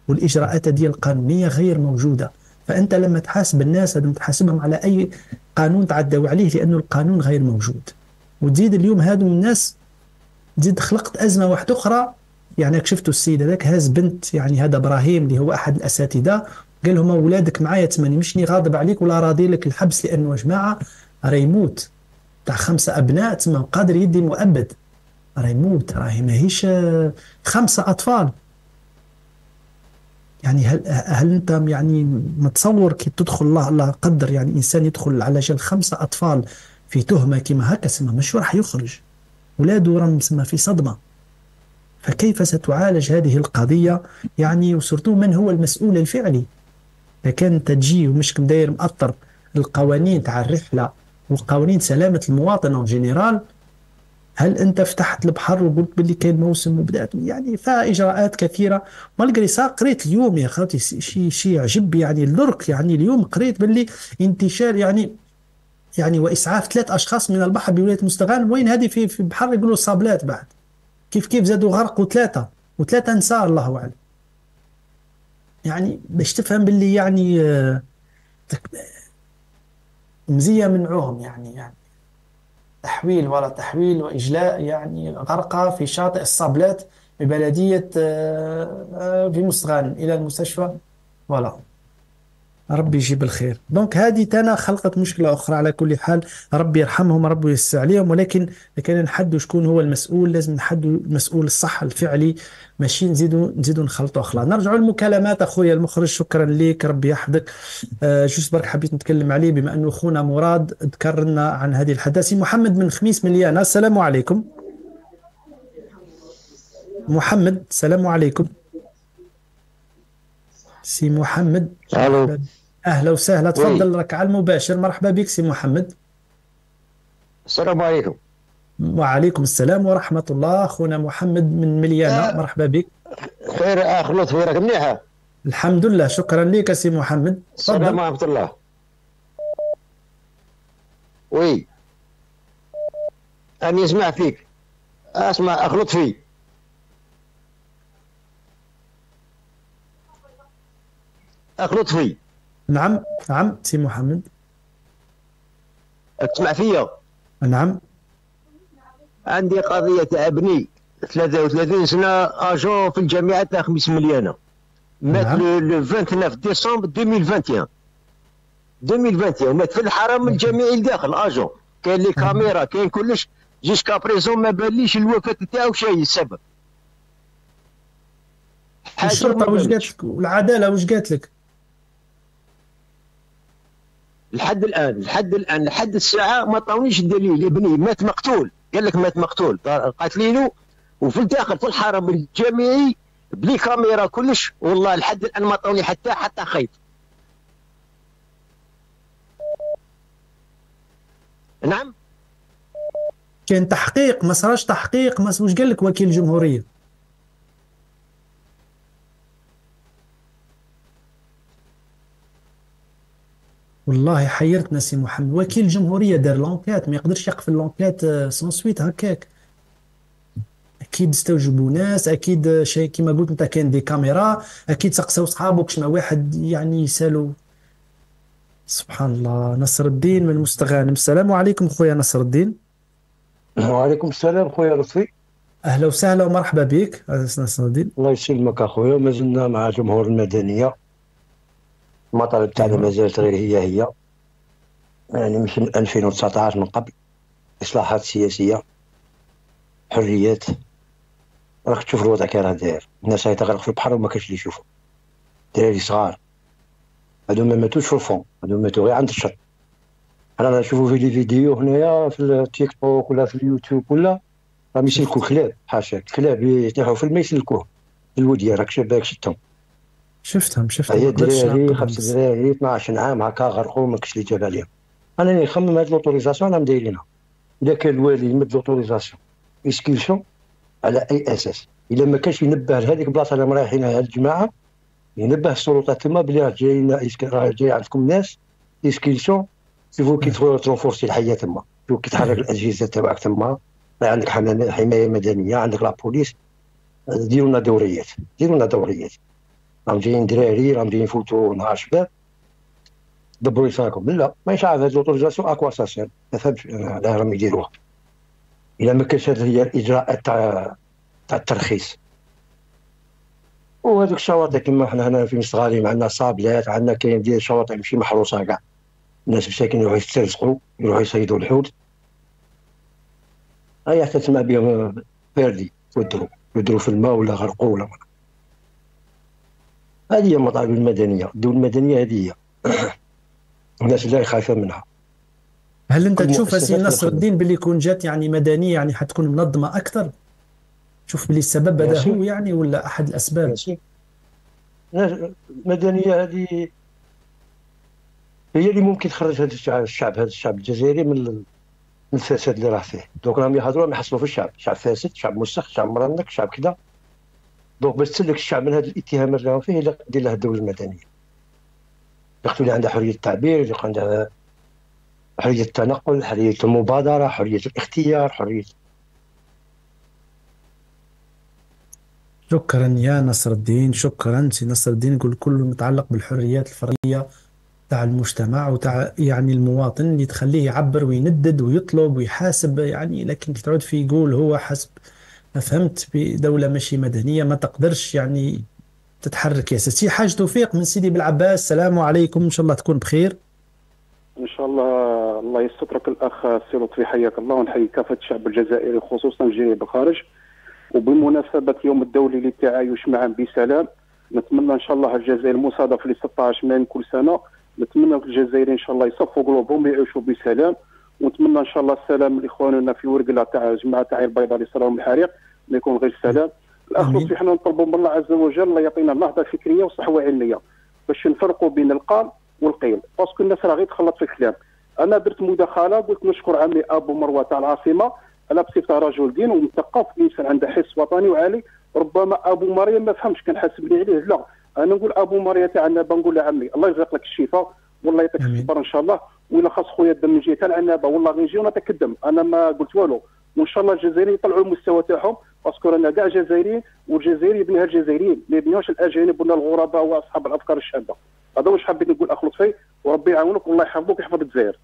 والإجراءات دي القانونية غير موجودة. فأنت لما تحاسب الناس لازم تحاسبهم على أي قانون تعدوا عليه لأنه القانون غير موجود. وتزيد اليوم هادو الناس تزيد خلقت أزمة واحدة أخرى. يعني شفتوا السيد هذاك هاز بنت يعني هذا إبراهيم اللي هو أحد الأساتذة قال لهم أولادك معايا تمني مشني غاضب عليك ولا راضي لك الحبس لأنه يا جماعة راه يموت. تاع خمسة أبناء تما قادر يدي مؤبد. راه يموت راهي ماهيش خمسة أطفال. يعني هل هل أنت يعني متصور كي تدخل الله الله قدر يعني إنسان يدخل على جال خمسة أطفال في تهمة كما هكا سما مش راح يخرج. ولاده راهم سما في صدمة. فكيف ستعالج هذه القضية؟ يعني و surtout من هو المسؤول الفعلي؟ إذا كان تجي ومش داير مؤطر القوانين تاع الرحلة وقوانين سلامة المواطن en général هل أنت فتحت البحر وقلت باللي كاين موسم وبدأت؟ يعني فاجراءات كثيرة. مالغري سا قريت اليوم يا خاطي شيء شيء عجب يعني الدرك يعني اليوم قريت باللي انتشار يعني يعني وإسعاف ثلاث أشخاص من البحر بولاية مستغانم وين هذه؟ في في البحر يقولوا صابلات بعد. كيف كيف زادوا غرقوا ثلاثة وثلاثة نساء الله أعلم. يعني باش تفهم باللي يعني آه مزية منعوهم يعني يعني تحويل ولا تحويل وإجلاء يعني غرقى في شاطئ الصابلات ببلدية في مستغانم إلى المستشفى ولا ربي يجيب الخير. donc هذه تانا خلقت مشكلة أخرى على كل حال. ربي يرحمهم ربي يوسع عليهم. ولكن لكي نحدوا شكون هو المسؤول. لازم نحددوا المسؤول الصح الفعلي. ماشي نزيدوا نزيدوا نخلطوا أخلاق. نرجعوا للمكالمات أخويا المخرج. شكرا لك ربي يحفظك. آه juste برك حبيت نتكلم عليه. بما أنه أخونا مراد ذكر لنا عن هذه الحادثة. محمد من خميس مليانة السلام عليكم. محمد السلام عليكم. سي محمد. ألو. أهلا وسهلا. تفضل لك على المباشر. مرحبا بك سي محمد. السلام عليكم. وعليكم السلام ورحمة الله. أخونا محمد من مليانة. آه. مرحبا بك. خير أخ لطفي راك مليحة الحمد لله. شكرا لك سي محمد. السلام ورحمة الله. oui. راني اسمع فيك. أسمع اخ لطفي اخ لطفي نعم نعم سي محمد. تسمع فيا؟ نعم. عندي تاع أبني 33 سنة أجون في الجامعة تاع خميس مليانة. مات نعم. لو 29 ديسمبر 2021 2021 مات في الحرم الجامعي لداخل أجون. كاين les caméras كاين كلش. jusqu'à présent ما باليش الوفاة تاعو شيء السبب ما واش. قالت لك؟ والعداله واش قالت لك؟ لحد الآن لحد الآن لحد الساعة ما عطاونيش الدليل. ابني مات مقتول. قال لك مات مقتول. قاتلينه وفي الداخل في الحرم الجامعي ب les caméras كلش. والله لحد الآن ما عطاوني حتى حتى خيط. نعم؟ كاين تحقيق. ما صراش تحقيق. ما واش قال لك وكيل الجمهوريه والله حيرتنا سي محمد. وكيل الجمهوريه دار l'enquête ما يقدرش يقفل l'enquête sans suite هكاك. أكيد استوجبوا ناس أكيد آه، شيء كيما قلت أنت كاين دي كاميرا أكيد سقساو صحابك شما واحد يعني يسالوا سبحان الله نصر الدين من مستغانم السلام عليكم خويا نصر الدين. وعليكم السلام خويا لطفي أهلا وسهلا ومرحبا بك أستاذ نصر الدين. الله يسلمك أخويا. ما زلنا مع جمهور المدنية. المطالب تاعنا ما زالت غير هي هي. يعني مش من 2019 من قبل إصلاحات سياسية حريات. راك تشوف الوضع كي راه داير. الناس راهي تغرق في البحر وما كاش اللي يشوفوا دراري صغار. هادو ما ماتوش في ال fond. هادو ماتوا غير عند الشط. أنا نشوفوا في les vidéos هنايا في التيك توك ولا في اليوتيوب ولا راهم يسلكوا كلاب. حاشا كلاب يطيحوا في الماء يسلكوه. الوديه راك شباك شفتهم شفتهم شفتهم. هي ما قدرتش دراري نعقب خمس. دراري 12 عام هكا غرقوا ما كاش اللي جاب عليهم أنا نخمم هاد l'autorisation راهم دايرينها اذا كان الوالي يمد l'autorisation excursion على اي أساس إلا ما كانش ينبه لهذيك البلاصه اللي راهم رايحينها هاد الجماعة ينبه السلطات تما بلي راه جايين راه جاي عندكم ناس excursion il faut que t'renforcer الحياة تما. شوف كي تحرك الأجهزة تبعك تما. راه عندك حماية مدنية عندك la police ديروا لنا دوريات ديروا لنا دوريات. راهم جايين دراري راهم جايين يفوتوا نهار شباب. دبروا يساكم لا ما عارف هاد لوتوريزاسيون اكوا سا سير ما فهمتش. أنا علاه راهم يديروها. إلا ما كانش هذه هي الاجراءات تاع تاع الترخيص. وهذوك الشواطئ كما حنا هنا في مستغاليم عندنا صابلات عندنا كاين ديال شواطئ ماشي محروسة كاع. الناس مساكين يروحوا يسترزقوا يروحوا يصيدوا الحوت. هيا حتى تسمع بهم باردي ودروا. ودروا في الماء ولا غرقوا ولا ما. هذه هي المطالب المدنية. الدول المدنية هذه هي. الناس اللي خايفة منها. هل انت تشوف سي نصر. الدين باللي يكون جات يعني مدنية يعني حتكون منظمة أكثر؟ تشوف باللي السبب هذا. هو يعني ولا أحد الأسباب؟ المدنيه هذه هي اللي ممكن تخرج هذا الشعب هذا الشعب الجزائري من ال- من الفساد اللي راه فيه. دوك راهم يهضروا راهم يحصلوا في الشعب. شعب فاسد شعب مسخ شعب مرنك شعب كذا. دوك باش تسلك الشعب من هذه الاتهامات اللي راهم فيه لا دير له الدولة المدنية. يقتل اللي عنده حرية التعبير اللي عنده حرية التنقل حرية المبادرة حرية الاختيار حرية شكرا يا نصر الدين شكرا. سي نصر الدين يقول كله متعلق بالحريات الفرديه تاع المجتمع وتاع يعني المواطن اللي تخليه يعبر ويندد ويطلب ويحاسب يعني لكن تعود في يقول هو حسب فهمت بدولة ماشي مدنية ما تقدرش يعني تتحرك يا سي حاج توفيق من سيدي بالعباس السلام عليكم. إن شاء الله تكون بخير. إن شاء الله الله يسترك الأخ سي لطفي حياك الله ونحيي كافة الشعب الجزائري خصوصا الجزائري بالخارج وبمناسبة اليوم الدولي للتعايش معا بسلام نتمنى إن شاء الله الجزائر المصادف ل 16 مايو كل سنة. نتمنى الجزائريين إن شاء الله يصفوا قلوبهم ويعيشوا بسلام. ونتمنى إن شاء الله السلام لإخواننا في ورقله تاع جماعة تاع البيضاء اللي صراهم الحريق. ما يكون غير سلام الأخ لطفي حنا نطلبوا من الله عز وجل الله يعطينا نهضه فكريه وصحوه علميه باش نفرقوا بين القال والقيل باسكو الناس راه غير تخلط في الكلام. أنا درت مداخلة قلت نشكر عمي أبو مروة تاع العاصمة أنا بصفته رجل دين ومثقف انسان عنده حس وطني وعالي. ربما أبو مريم ما فهمش كان حاسب لي عليه. لا أنا نقول أبو مريم تاعنا بنقول له عمي الله يرزق لك الشفاء والله يعطيك الصبر إن شاء الله. ولا خاص خويا الدم من جهة العنابه والله غير نجي ونتقدم أنا ما قلت والو. وإن شاء الله الجزائريين يطلعوا المستوى تاعهم. باسكو رانا كاع جزائريين والجزائر يبنيها الجزائريين ما يبنيوهاش الأجانب ولا الغرباء وأصحاب الأفكار الشاذه هذا واش حبيت نقول أخ لطفي؟ وربي يعاونك والله يحفظك ويحفظ الجزائر.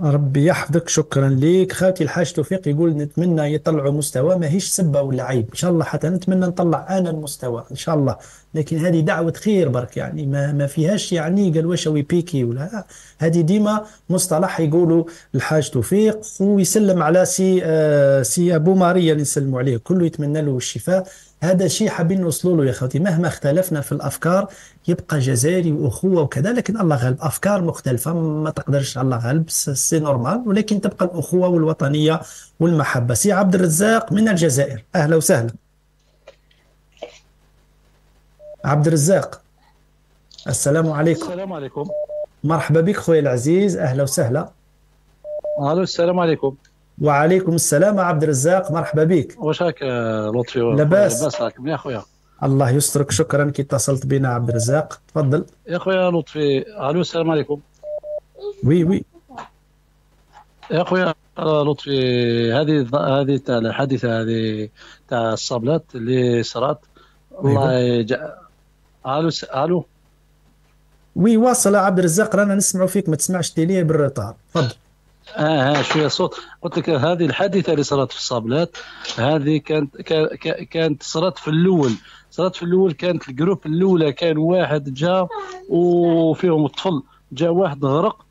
ربي يحفظك شكرا ليك. خالتي الحاج توفيق يقول نتمنى يطلعوا مستوى ماهيش سبه ولا عيب. إن شاء الله حتى نتمنى نطلع أنا المستوى إن شاء الله. لكن هذه دعوة خير برك يعني ما ما فيهاش يعني قال واش بيكي ولا لا. هذه ديما مصطلح يقولوا الحاج توفيق ويسلم على سي آه سي أبو ماريا اللي نسلموا عليه. كله يتمنى له الشفاء. هذا شيء حابين نوصلوا له يا خوتي مهما اختلفنا في الأفكار يبقى جزائري وأخوه وكذا لكن الله غالب. أفكار مختلفة ما تقدرش الله غالب c'est normal. ولكن تبقى الأخوة والوطنية والمحبة. سي عبد الرزاق من الجزائر. أهلا وسهلا. عبد الرزاق السلام عليكم. السلام عليكم. مرحبا بك خويا العزيز. أهلا وسهلا. ألو السلام عليكم. وعليكم السلام عبد الرزاق مرحبا بك. واش راك لطفي لاباس لاباس راك يا خويا الله يسترك. شكرا كي اتصلت بنا عبد الرزاق. تفضل. يا خويا لطفي ألو السلام عليكم. oui oui. يا خويا لطفي هذه هذه تاع الحادثة هذه تاع الصابلات اللي صرات. الله يجع... ألو. ألو. oui واصل عبد الرزاق. رانا نسمعوا فيك ما تسمعش télé بال retard. تفضل. آه آه شوية صوت. قلت لك هذه الحادثة اللي صارت في الصابلات هذه كانت كانت صارت في الأول. صارت في الأول كانت ال groupe الأولى كان واحد جا وفيهم الطفل. جا واحد غرق.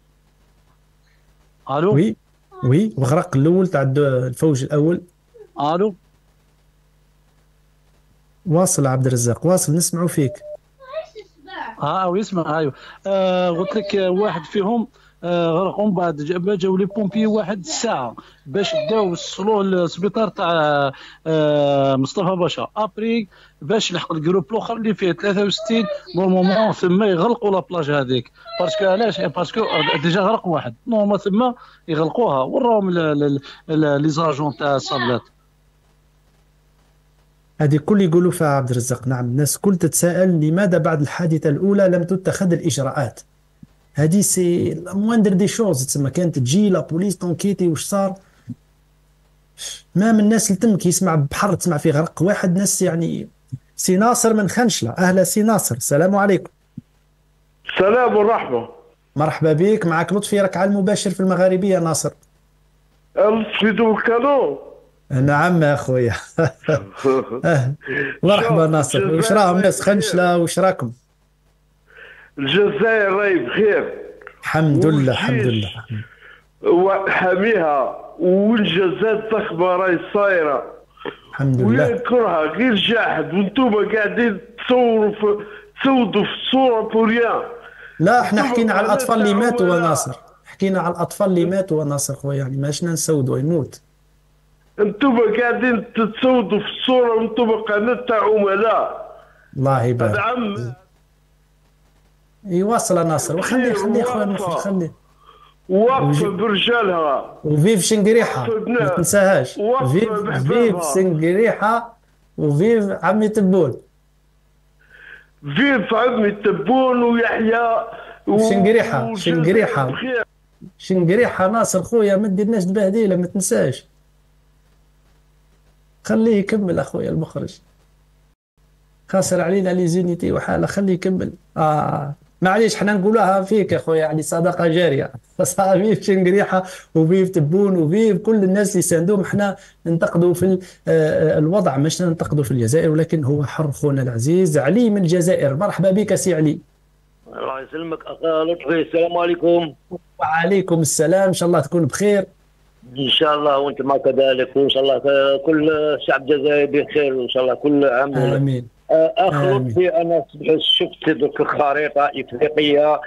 ألو؟ oui oui وغرق الأول تاع الفوج الأول. ألو؟ واصل عبد الرزاق واصل نسمعوا فيك. آه ويسمع أيوه. آه قلت لك واحد فيهم آه غرق ومن بعد جاو les pompiers واحد الساعة باش داو وصلوه للسبيطار تاع آه مصطفى باشا. après باش لحق ال groupe الأخر اللي فيه 63 normalement ثم يغلقوا la plage هذيك. parce que علاش؟ parce que déjà غرق واحد. normal ثم يغلقوها. وراهم les agents تاع الصابلات هذه كل يقولوا فيها عبد الرزاق. نعم الناس كل تتساءل لماذا بعد الحادثة الأولى لم تتخذ الإجراءات؟ هذه c'est moindre des choses تسمى كانت تجي la police ت enquêter واش صار؟ ما من الناس اللي تم كي يسمع بحر تسمع فيه غرق. واحد ناس يعني سي ناصر من خنشلة. أهلا سي ناصر السلام عليكم. السلام والرحمة. مرحبا بك معك لطفي راك على المباشر في المغاربية ناصر. لطفي دوبل كانون نعم يا خويا مرحبا ناصر. وش راهم ناس خنشلة؟ وش راكم؟ الجزائر راهي بخير. الحمد لله الحمد لله. وحاميها والانجازات الضخمة راهي صايرة. الحمد لله. وينكرها غير جاحد وأنتم قاعدين تصوروا في تصودوا في الصورة بوريان لا إحنا حكينا على الأطفال اللي ماتوا وناصر حكينا على الأطفال اللي ماتوا وناصر خويا يعني ماشنا نسودوا يموت. أنتم قاعدين تتصودوا في الصورة وأنتم قناة تاع عملاء الله يبارك. يواصل ناصر وخليه خليه خويا المخرج خليه. واقفه برجالها. وفيف شنقريحة. ما تنساهاش. vive vive شنقريحة. و vive عمي تبون. vive عمي تبون ويحيى شنقريحة. شنقريحة. شنقريحة ناصر خويا ما ديرناش تبهديله ما تنساش. خليه يكمل أخويا المخرج. خاسر علينا les unités وحالة. خليه يكمل. آه. معليش حنا نقولوها فيك يا خويا يعني صدقه جارية. vive شنقريحه وفيف تبون وفيف كل الناس اللي يساندوهم حنا ننتقدوا في الوضع مش ننتقدوا في الجزائر ولكن هو حر خونا العزيز. علي من الجزائر. مرحبا بك سي علي. الله يسلمك اخا لطفي. السلام عليكم. وعليكم السلام. إن شاء الله تكون بخير. إن شاء الله وأنت ما كذلك. وإن شاء الله كل الشعب الجزائري بخير. وإن شاء الله كل عام. آمين. اخ لطفي أنا شفت ذوك الخريطة إفريقية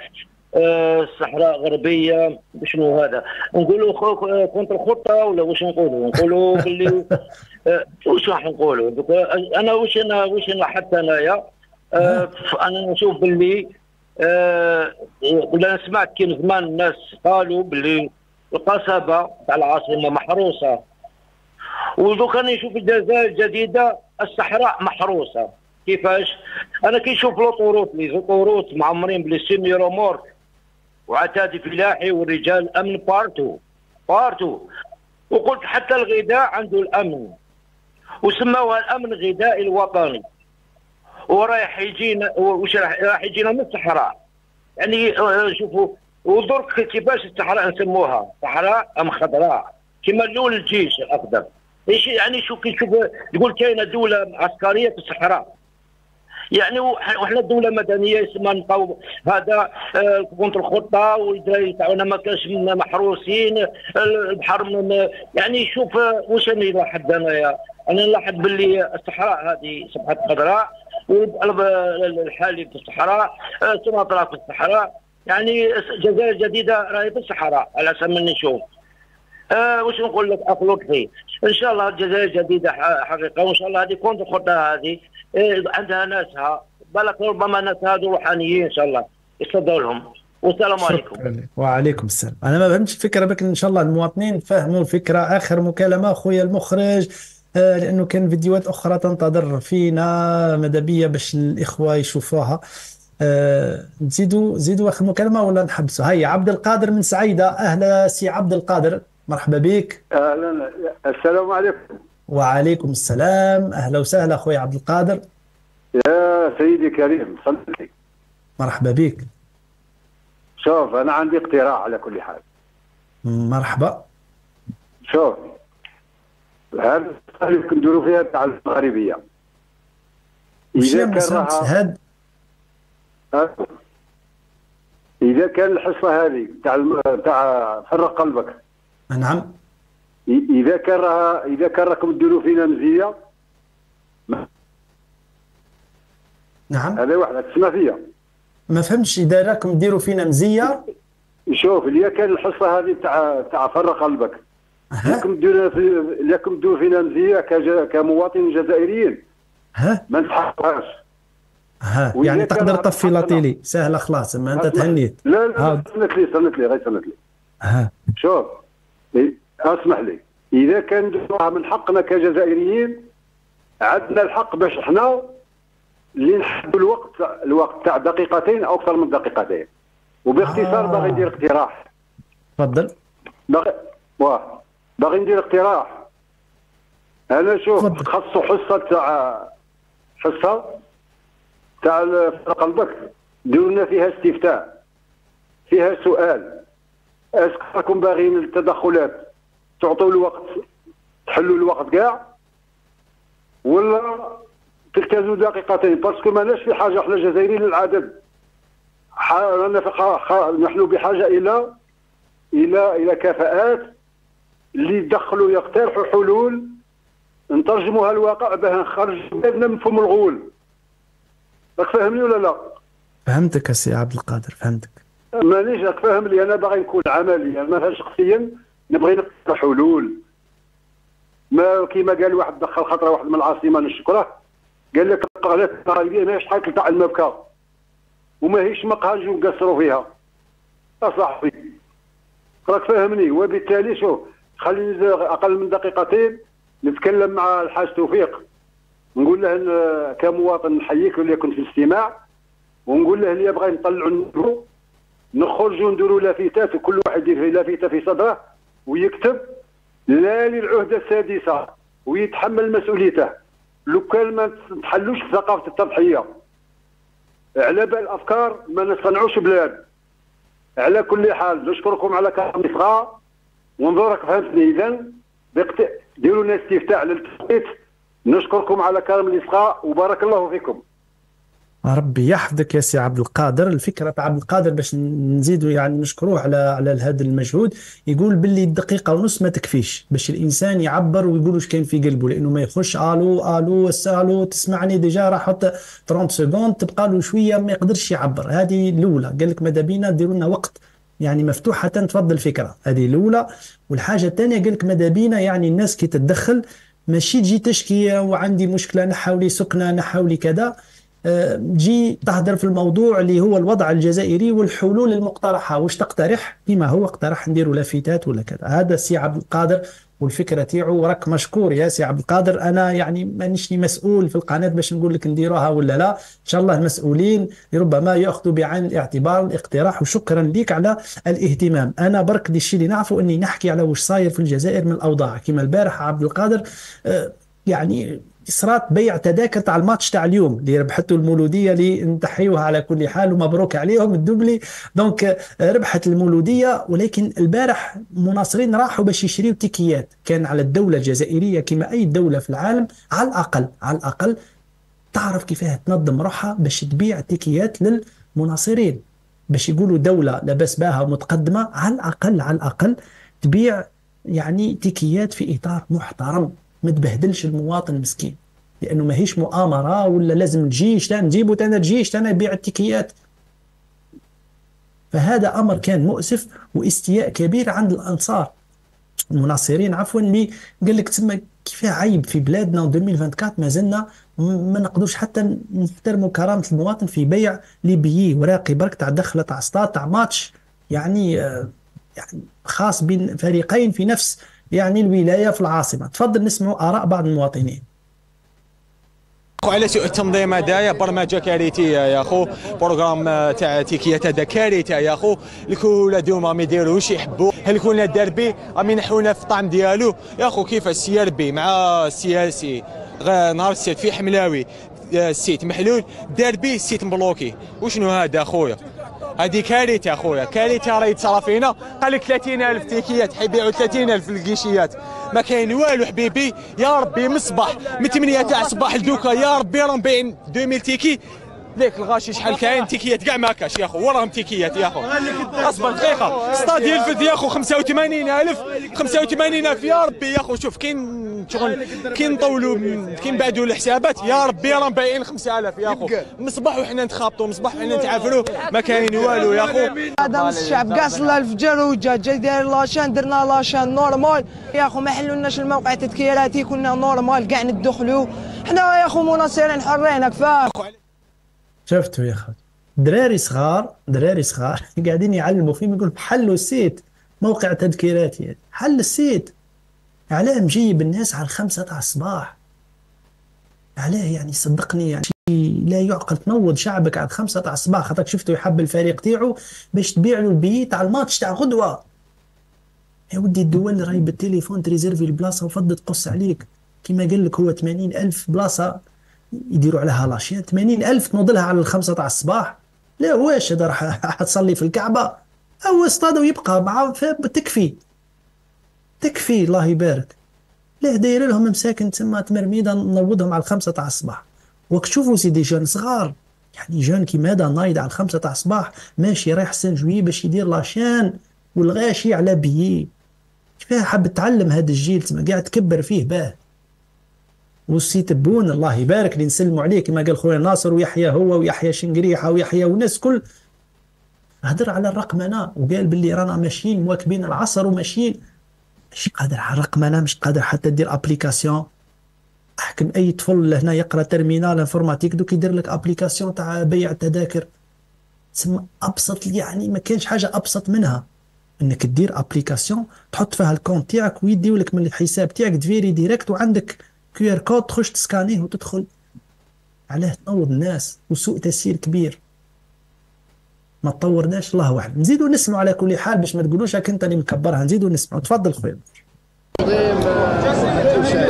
الصحراء غربية شنو هذا؟ نقولوا كونتر الخطه ولا واش نقولوا؟ نقولوا باللي واش راح نقولوا؟ أنا واش أنا واش أنا حتى أنايا؟ أنا نشوف باللي ولا سمعت كي زمان الناس قالوا باللي القصبة تاع العاصمة محروسة. ودوك أنا نشوف الجزائر الجديدة الصحراء محروسة. كيفاش؟ أنا كي نشوف l'autoroute les autoroutes معمرين ب les semi وعتادي فلاحي والرجال أمن partout partout. وقلت حتى الغذاء عنده الأمن. وسموها الأمن الغذائي الوطني. ورايح يجينا وش راح يجينا من الصحراء. يعني آه، شوفوا ودرك كيفاش الصحراء نسموها؟ صحراء أم خضراء؟ كما الأول الجيش الأخضر. يعني شوف شوف تقول كاينة دولة عسكرية في الصحراء. يعني وح- وحنا دوله مدنيه يسمى نبقاو هذا آه، كونت الخطة والدراري تاعنا ما كانش محروسين البحر من يعني شوف آه، واش راني نلاحظ انايا أنا نلاحظ باللي الصحراء هذه صبحت خضراء والحالي في الصحراء آه، سمطرة في الصحراء. يعني الجزائر الجديده راهي في الصحراء على أساس من نشوف. آه واش نقول لك؟ اخ لطفي إن شاء الله الجزائر الجديده ح- حقيقة وإن شاء الله هذه كونت الخطه هذه. آه عندها ناسها. بالك ربما ناس هذو روحانيين إن شاء الله. يصدوا لهم. والسلام عليكم. وعليكم السلام. أنا ما فهمتش الفكرة لكن إن شاء الله المواطنين فهموا الفكرة. آخر مكالمة أخويا المخرج. آه، لأنه كان فيديوهات أخرى تنتظر فينا. بيا باش الإخوة يشوفوها. آه، نزيدوا زيدوا آخر مكالمة ولا نحبسوا هيا عبد القادر من سعيدة. أهلا سي عبد القادر. مرحبا بك. أهلا. السلام عليكم. وعليكم السلام. أهلا وسهلا أخوي عبد القادر. يا سيدي كريم صلي مرحبا بك. شوف أنا عندي اقتراح على كل حال. مرحبا. شوف هذا اللي كنديروا فيها تاع المغربية؟ إذا كان هاد إذا كان الحصة هذه تاع تاع فرق قلبك نعم. إذا كان راها إذا كان راكم ديروا فينا مزيه نعم. هذا واحد تسمع فيا. ما فهمتش إذا راكم ديروا فينا مزيه شوف اللي كان الحصة هذه تاع تاع فرق قلبك. لكم ديروا في لكم ديروا فينا مزيه كج- كمواطنين جزائريين. ها ما نتحققهاش ها يعني تقدر تطفي حقنا- لاطيلي سهلة خلاص ما أنت. تهنيت. لا لا. سنت لي سنت لي غير سنت لي. ها شوف. أسمح لي. إذا كان من حقنا كجزائريين عندنا الحق باش إحنا اللي نحدوا الوقت الوقت تاع دقيقتين أو أكثر من دقيقتين. وباختصار آه. باغي ندير اقتراح. تفضل. باغي واه باغي ندير اقتراح. أنا شوف خصو حصة تاع حصة تاع قلبك ديروا لنا فيها استفتاء فيها سؤال. est-ce que راكم باغيين التدخلات تعطوا الوقت تحلوا الوقت كاع. ولا تجتازوا دقيقتين parce que ماناش في حاجة إحنا جزائريين للعدد رانا نحن بحاجة إلى إلى إلى كفاءات اللي يدخلوا يقترحوا حلول. نترجموها الواقع باه نخرج بلادنا من فم الغول. راك فاهمني ولا لا؟ فهمتك يا سي عبد القادر فهمتك. مانيش فاهم لي أنا باغي نكون عملي أنا شخصيا نبغي نقترح حلول. ما كيما قال واحد دخل خطرة واحد من العاصمة نشكره قال لك القناه المغربيه ماهيش حاجة تاع المبكى وماهيش مقهى نجيو نقصروا فيها. يا صاحبي راك فاهمني وبالتالي شوف خليني أقل من دقيقتين نتكلم مع الحاج توفيق. نقول له كمواطن نحييك وليكن في الاستماع ونقول له اللي يبغى نطلعوا نخرجوا نديروا لافتات وكل واحد يدير لافته في صدره ويكتب لا للعهدة السادسة ويتحمل مسؤوليته. لو كان ما نتحلوش ثقافة التضحية. على بال الأفكار ما نصنعوش بلاد. على كل حال نشكركم على كلام الاصغاء ونظرك فهمتني. اذا. ديروا لنا استفتاء على التوقيت نشكركم على كلام الاصغاء وبارك الله فيكم. ربي يحفظك يا سي عبد القادر. الفكرة تاع عبد القادر باش نزيدوا يعني نشكروه على على هذا المجهود. يقول باللي الدقيقة ونص ما تكفيش باش الإنسان يعبر ويقول واش كاين في قلبه لأنه ما يخش allô allô allô تسمعني déjà راح حط 30 secondes تبقى له شوية ما يقدرش يعبر. هذه الأولى. قال لك ماذا بينا؟ ديروا لنا وقت يعني مفتوح حتى تفضل الفكرة. هذه الأولى. والحاجة الثانية قال لك ماذا بينا؟ يعني الناس كي تتدخل ماشي تجي تشكي وعندي مشكلة نحاولي سكنة نحاولي كذا. تجي تهدر في الموضوع اللي هو الوضع الجزائري والحلول المقترحة واش تقترح؟ بما هو اقترح نديروا لافتات ولا كذا. هذا السي عبد القادر والفكرة تاعو راك مشكور يا سي عبد القادر. أنا يعني مانيش مسؤول في القناة باش نقول لك نديروها ولا لا. إن شاء الله المسؤولين ربما يأخذوا بعين الاعتبار الاقتراح وشكرا لك على الاهتمام. أنا برك الشيء اللي نعرفه إني نحكي على واش صاير في الجزائر من الأوضاع. كما البارح عبد القادر آه، يعني صرات بيع تذاكر تاع الماتش تاع اليوم اللي ربحته المولودية اللي نتحيوها على كل حال ومبروك عليهم ال doublé. donc ربحت المولودية ولكن البارح مناصرين راحوا باش يشريوا تيكيات. كان على الدولة الجزائرية كما أي دولة في العالم على الأقل على الأقل تعرف كيفاه تنظم روحها باش تبيع تيكيات للمناصرين. باش يقولوا دولة لاباس بها ومتقدمة على الأقل على الأقل تبيع يعني تيكيات في إطار محترم. ما تبهدلش المواطن المسكين لأنه ماهيش مؤامرة ولا لازم جيش تاع نجيبوا تانا جيش تانا يبيع التيكيات فهذا أمر كان مؤسف واستياء كبير عند الأنصار. المناصرين عفوا اللي قال لك تسمى كيفاه عيب في بلادنا 2024 ما زلنا ما نقدرش حتى نحترموا كرامة المواطن في بيع ليبيي وراقي برك تاع دخلة تاع ستاد تاع ماتش. يعني آه، يعني خاص بين فريقين في نفس يعني الولاية في العاصمة. تفضل نسمعوا آراء بعض المواطنين. على سوء التنظيم هذايا برمجة كارثية يا خو بروغرام تاع تيكيات هذا كارثة يا خو الكل دوما ما يديروش يحبوا هل كنا الدربي راه ينحونا في الطعم ديالو؟ يا خو كيف السيربي مع السياسي نهار السيد في حملاوي السيت محلول داربي السيت مبلوكي. وشنو هذا أخويا؟ هذه كارثة اخويا كارثة راه يتصرى فينا قال لك 30000 تيكيات حيبيعوا 30000 في الكيشيات ما كاين والو حبيبي يا ربي من الصباح من 8 تاع الصباح لدوكا يا ربي راهم بايعين 2000 تيكي. ليك الغاشي شحال كاين؟ تيكيات كاع ما كاش يا خو وراهم تيكيات يا خو أصبر دقيقة. ستاد يلفت يا خو 85000 85000 يا ربي يا خو شوف كاين شغل كي نطولوا كي نبعدوا الحسابات. يا ربي راهم بايعين 5000 يا خو من الصباح وحنا نتخابطوا من الصباح وحنا نتعافروا ما كاين والو يا خو هذا الشعب كاع صلى الفجر وجا جا داير la chaîne درنا la chaîne normal. يا خو ما حلولناش الموقع تذكيراتي كنا normal كاع ندخلوا حنا يا خو مناصرين حرين كفاه شفتوا يا أخي؟ دراري صغار دراري صغار قاعدين يعلموا فيهم يقول حلوا ال site موقع تذكيراتي. حل ال site. علاه مجيب الناس على الخمسة تاع الصباح. علاه يعني صدقني يعني لا يعقل. تنوض شعبك على الخمسة تاع الصباح. خاطرك شفته يحب الفريق تاعو باش تبيع له ال billet تاع ال match تاع غدوة. يا ودي الدول راهي بالتليفون تريزيرفي البلاصة وفضل تقص عليك. كما قال لك هو 80 ألف بلاصة. يديروا عليها la chaîne 80 ألف تنوض لها على الخمسة تاع الصباح. لا واش هذا راح تصلي في الكعبة؟ أو أستاذ ويبقى مع تكفي تكفي الله يبارك. ليه داير لهم مساكن تسمى تمرميدة نوضهم على الخمسة تاع الصباح. وك تشوفوا سيدي جون صغار. يعني جون كيما هذا نايض على الخمسة تاع الصباح ماشي رايح سان جوي باش يدير لاشان والغاشي على بيي. كيفاه حاب تعلم هذا الجيل تسمى قاعد تكبر فيه باه. والسي تبون الله يبارك اللي نسلموا عليه كما قال خويا ناصر ويحيى هو ويحيى شنقريحة ويحيى والناس كل. هدر على الرقمنه وقال باللي رانا ماشيين مواكبين العصر وماشيين. مش قادر على الرقمنه مش قادر حتى دير application أحكم أي طفل لهنا يقرأ terminale informatique دوك يدير لك application تاع بيع التذاكر. تسمى أبسط يعني ما كانش حاجة أبسط منها. إنك دير application تحط فيها ال compte تاعك ويديو لك من الحساب تاعك تفيري direct وعندك QR code تخش تسكانيه وتدخل علاه تنوض الناس وسوء تسيير كبير. ما تطورناش الله أعلم. نزيدوا نسمعوا على كل حال باش ما تقولوش هاك انت اللي مكبرها. نزيدوا نسمعوا. تفضل خويا.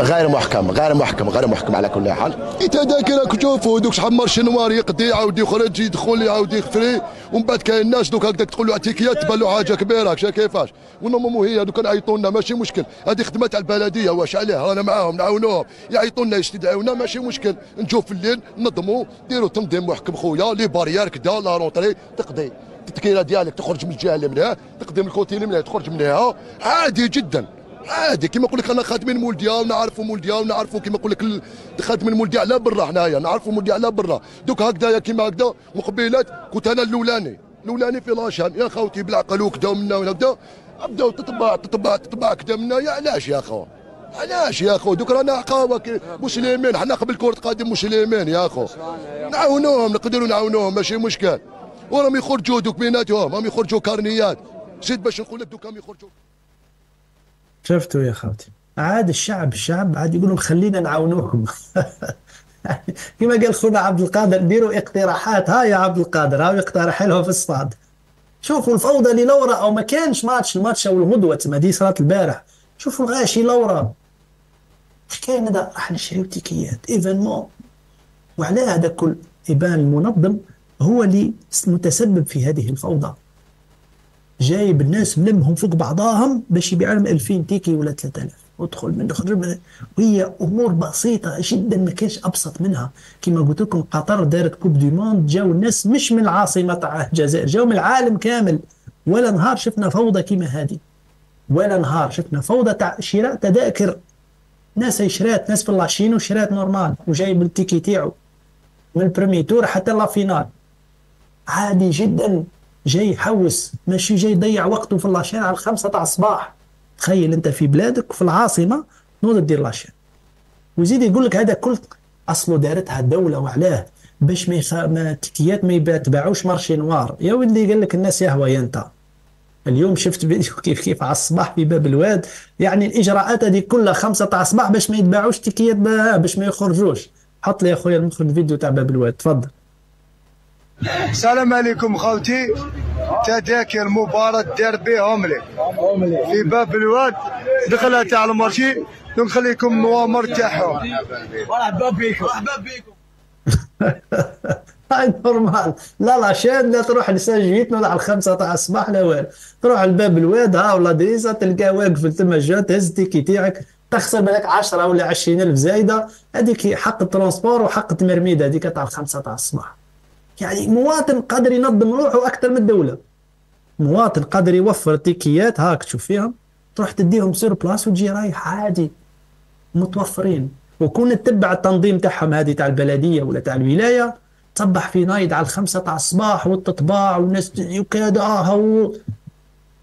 غير محكم غير محكم غير محكم على كل حال. انت ذاك راك تشوفوا دوك شحال مارشي نوار يقضي يعاود يخرج يدخل يعاود يخفري. ومن بعد كاين الناس دوك هكذاك تقول له اعتيكيات تبان له حاجة كبيرة شا كيفاش؟ ونورمالمون هي دوك يعيطوا لنا ماشي مشكل. هذه خدمه تاع البلدية واش عليه رانا معاهم نعاونوهم. يعيطوا لنا يستدعونا ماشي مشكل. نجوا في الليل نظموا ديروا تنظيم محكم خويا لي باريير كدا لا رونتري تقضي. التذكيرة ديالك تخرج من الجهة اللي منها تقدم الكوتي اللي منها تخرج منها. عادي جدا. عادي كيما نقول لك أنا خادمين مولديا ونعرفوا مولديا ونعرفوا كيما نقول لك خادمين مولديا على برا حنايا نعرفوا مولديا على برا. دوك هكذايا كيما هكذا مقبلات كنت أنا الأولاني الأولاني في لاشان يا خوتي بالعقل وكذا ومنا وهكذا بداو تطبع تطبع تطبع كذا منا يا علاش يا خو؟ علاش يا خو؟ دوك رانا عقاوة مسلمين. حنا قبل كره قدم مسلمين يا خو. نعاونوهم نقدروا نعاونوهم ماشي مشكل. وراهم يخرجوا دوك بيناتهم راهم يخرجوا كارنيات. زيد باش نقول لك دوك راهم يخرجوا شفتوا يا خالتي عاد الشعب الشعب عاد يقولوا خلينا نعاونوكم. كما قال خونا عبد القادر ديروا اقتراحات. ها يا عبد القادر ها يقترح لهم في الصاد. شوفوا الفوضى اللي لورا أو ما كانش ماتش الماتش أو الغدوة تما دي صارت البارح. شوفوا الغاشي لورا. اش كاين هذا راح نشريو تيكيات événement. وعلى هذا كل يبان المنظم هو اللي متسبب في هذه الفوضى. جايب الناس ملمهم فوق بعضاهم باش يبيع لهم 2000 تيكي ولا 3000 ادخل من خرج من وهي أمور بسيطة جدا ما كانش أبسط منها. كما قلت لكم قطر دارت coupe du monde جاو الناس مش من العاصمة تاع الجزائر جاو من العالم كامل. ولا نهار شفنا فوضى كما هذه. ولا نهار شفنا فوضى تاع شراء تذاكر. ناس شرات ناس في ال la chaîne وشرات normal وجايب ال ticket تاعو. من ال premier tour حتى la finale. عادي جدا. جاي يحوس ماشي جاي يضيع وقته في ال la chaîne على الخمسة تاع الصباح. تخيل أنت في بلادك وفي العاصمة نوض دير la chaîne ويزيد يقول لك هذا كل أصله دارتها الدولة وعلاه باش ما, يخ... ما التيكيات ما يتباعوش مارشي نوار. يا ولدي قال لك الناس يا أنت. اليوم شفت فيديو كيف كيف على الصباح في باب الواد. يعني الإجراءات هذه كلها خمسة تاع الصباح باش ما يتباعوش تيكيات باش ما يخرجوش. حط لي يا خويا المخرج الفيديو تاع باب الواد تفضل. السلام عليكم خوتي تذاكر مباراة ديربي هوملي في باب الواد دخلها تاع المارشي نخليكم نوامر تاعهم مرحبا بكم مرحبا بكم هاي normal لا لا شاد لا تروح لساجيتنا ولا على الخمسة تاع الصباح لا والو تروح لباب الواد ها ولا دريسة تلقاه واقف تما جا تهز ال ticket تاعك تخسر بالك 10 ولا 20 الف زايده هذيك حق ال transport وحق التمرميد هذيك تاع الخمسة تاع الصباح يعني مواطن قادر ينظم روحه أكثر من الدولة. مواطن قادر يوفر تيكيات هاك تشوف فيهم تروح تديهم sur place وتجي رايح عادي متوفرين. وكون تتبع التنظيم تاعهم هذه تاع البلدية ولا تاع الولاية تصبح في نايد على الخمسة تاع الصباح والتطباع والناس وكذا هو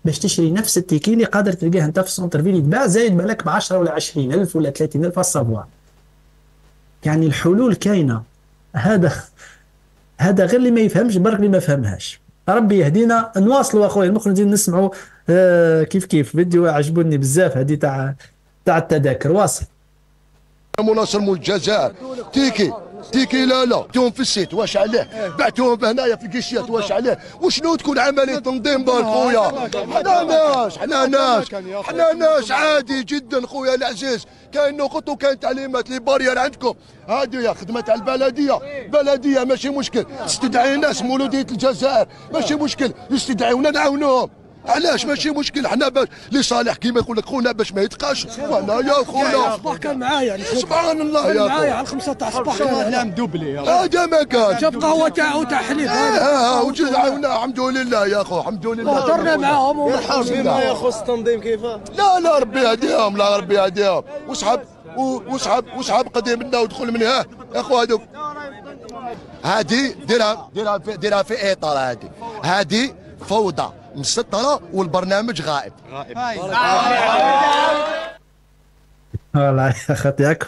باش تشري نفس ال ticket اللي قادر تلقاه أنت في ال centre-ville يتباع زايد بالك ب 10 ولا 20 ألف ولا 30 ألف ال savoir يعني الحلول كاينة. هذا هذا غير اللي ما يفهمش برك اللي ما فهمهاش. ربي يهدينا. نواصلوا أخويا المخرج نسمعوا آه كيف كيف. فيديو عجبوني بزاف هذه تاع تاع التذاكر. واصل. مناصر الجزائر ticket. ticket لا لا بعتوهم في ال site واش عليه؟ بعتوهم هنايا في الكيشيات واش عليه؟ وشنو تكون عملية تنظيم بال خويا؟ حنا ناس حنا ناس حنا ناس عادي جدا خويا العزيز. كاين نقط وكاين تعليمات les barrières عندكم. هذه خدمة تاع البلدية. بلدية ماشي مشكل. تستدعي ناس مولودية الجزائر ماشي مشكل. يستدعيونا نعاونوهم. علاش؟ ماشي مشكل. حنا باش لصالح كيما يقول لك خونا باش ما يتقاش. وأنا يا خونا. الصباح كان معايا يعني سبحان الله. كان يا معايا على خويا الخمسة تاع الصباح. كان هنا دوبلي هذا ما كان. جاب قهوة تاعو تاع حليب. آه وجد عاونا الحمد لله يا أخو الحمد لله. درنا معاهم لله يخص التنظيم كيف؟ لا لا ربي يهديهم لا ربي يهديهم. وسحب وسحب وسحب قديم منا ودخل من ها يا أخو هذوك هذه ديرها ديرها في ديرها في إطار هذه هذه فوضى. مسطره والبرنامج غائب. والله يا هاك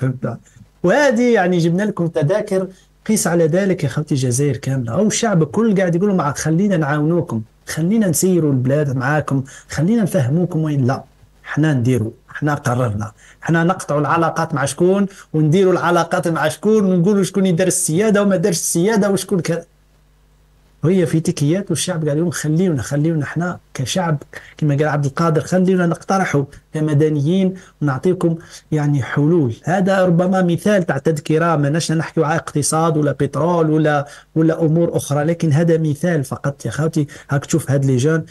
وهذه يعني جبنا لكم تذاكر قيس على ذلك يا أخوتي الجزائر كاملة. أو الشعب الكل قاعد يقولوا مع خلينا نعاونوكم خلينا نسيروا البلاد معاكم خلينا نفهموكم وين لا. إحنا نديروا إحنا قررنا. إحنا نقطعوا العلاقات مع شكون ونديروا العلاقات مع شكون ونقولوا شكون يدير السيادة وما دارش السيادة وشكون كذا. وهي في تكيات والشعب قال لهم خليونا خليونا إحنا كشعب كما قال عبد القادر خليونا نقترحوا كمدنيين ونعطيكم يعني حلول. هذا ربما مثال تاع تذكرة ما نحكيو على اقتصاد ولا بترول ولا ولا أمور أخرى لكن هذا مثال فقط يا خوتي. هاك تشوف هاد لي جون.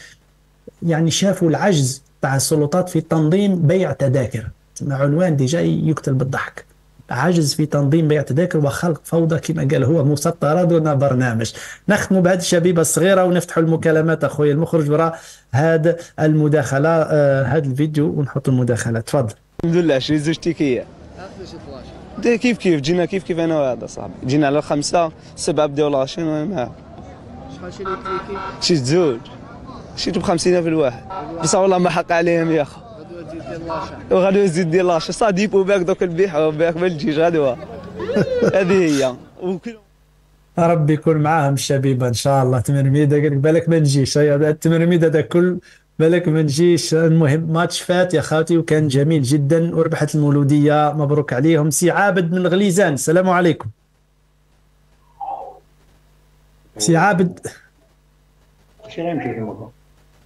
يعني شافوا العجز تاع السلطات في تنظيم بيع تذاكر. مع عنوان déjà يقتل بالضحك. عجز في تنظيم بيع تذاكر وخلق فوضى كما قال هو مسطرة دون برنامج. نختم بهذه الشبيبة الصغيرة ونفتحوا المكالمات أخوي المخرج وراء هذا المداخلة آه هذا الفيديو ونحط المداخلة. تفضل. الحمد لله شريت زوج تيكية. دي كيف كيف؟ جينا كيف كيف أنا وهذا صاحبي. جينا على خمسة سبعة بداو la chaîne وأنا معاه. شحال شريت تيكي شريت زوج. شريت ب 50000 الواحد. بس والله ما حق عليهم يا أخو. وغادي يزيد ديال لاشي. صا ديبو باك دوك البيح باك ما الجيج غدوه هذه هي. ربي يكون معاهم الشبيبة إن شاء الله. تمرميده قال لك بالك ما نجيش. هيا هذا التمرميد هذا كل بالك ما نجيش. المهم ماتش فات يا خاوتي وكان جميل جدا. وربحت المولودية. مبروك عليهم. سي عابد من غليزان. السلام عليكم. سي عابد.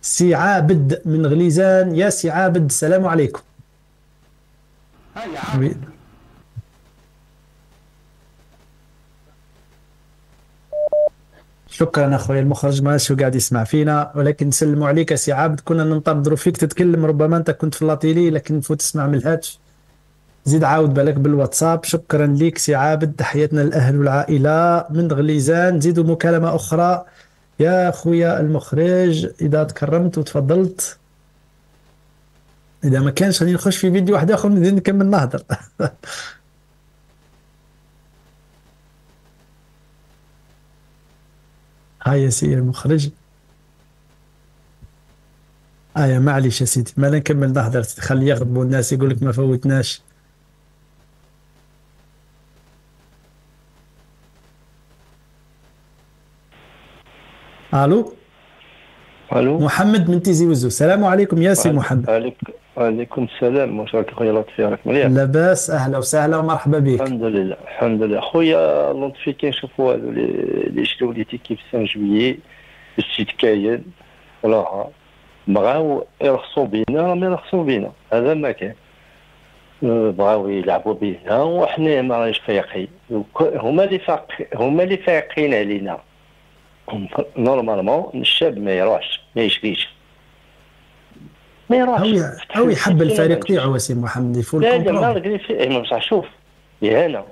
سي عابد من غليزان. يا سي عابد السلام عليكم. شكرا أخوي المخرج ماهوش قاعد يسمع فينا ولكن نسلموا عليك سي عابد. كنا ننتظروا فيك تتكلم ربما أنت كنت في la télé لكن نفوت تسمع من الهاتف. زيد عاود بالك بالواتساب. شكرا ليك سي عابد. تحياتنا للاهل والعائله من غليزان. زيدوا مكالمة أخرى. يا خويا المخرج إذا تكرمت وتفضلت. إذا ما كانش خلينا نخش في فيديو واحد آخر نزيد نكمل نهضر. هاي يا سي المخرج. آية معليش يا سيدي ما نكمل نهضر خلي يغضبوا الناس يقول لك ما فوتناش. ألو؟ ألو؟ محمد من تيزي وزو. السلام عليكم يا سي محمد. عليكم عليكم السلام. واش راك خويا لطفي راك مليح؟ لاباس أهلا وسهلا ومرحبا بك. الحمد لله. الحمد لله. خويا لطفي كنشوفوا هذو لي لي شرو les tickets ب cinq juillet. السيد كاين. ولا بغاو يرخصوا بينا راهم يرخصوا بينا. هذا ما كان أه، بغاو يلعبوا بينا. وحنا ما رانيش فايقين. هما اللي فاق هما اللي فايقين علينا. نورمالمون الشاب ما يروحش ما يشريش. ما يروحش. أو يحب الفريق تاعو سي محمد يفول لا لا ما كومبروند نقدر في إيه، ما بصح شوف يهانا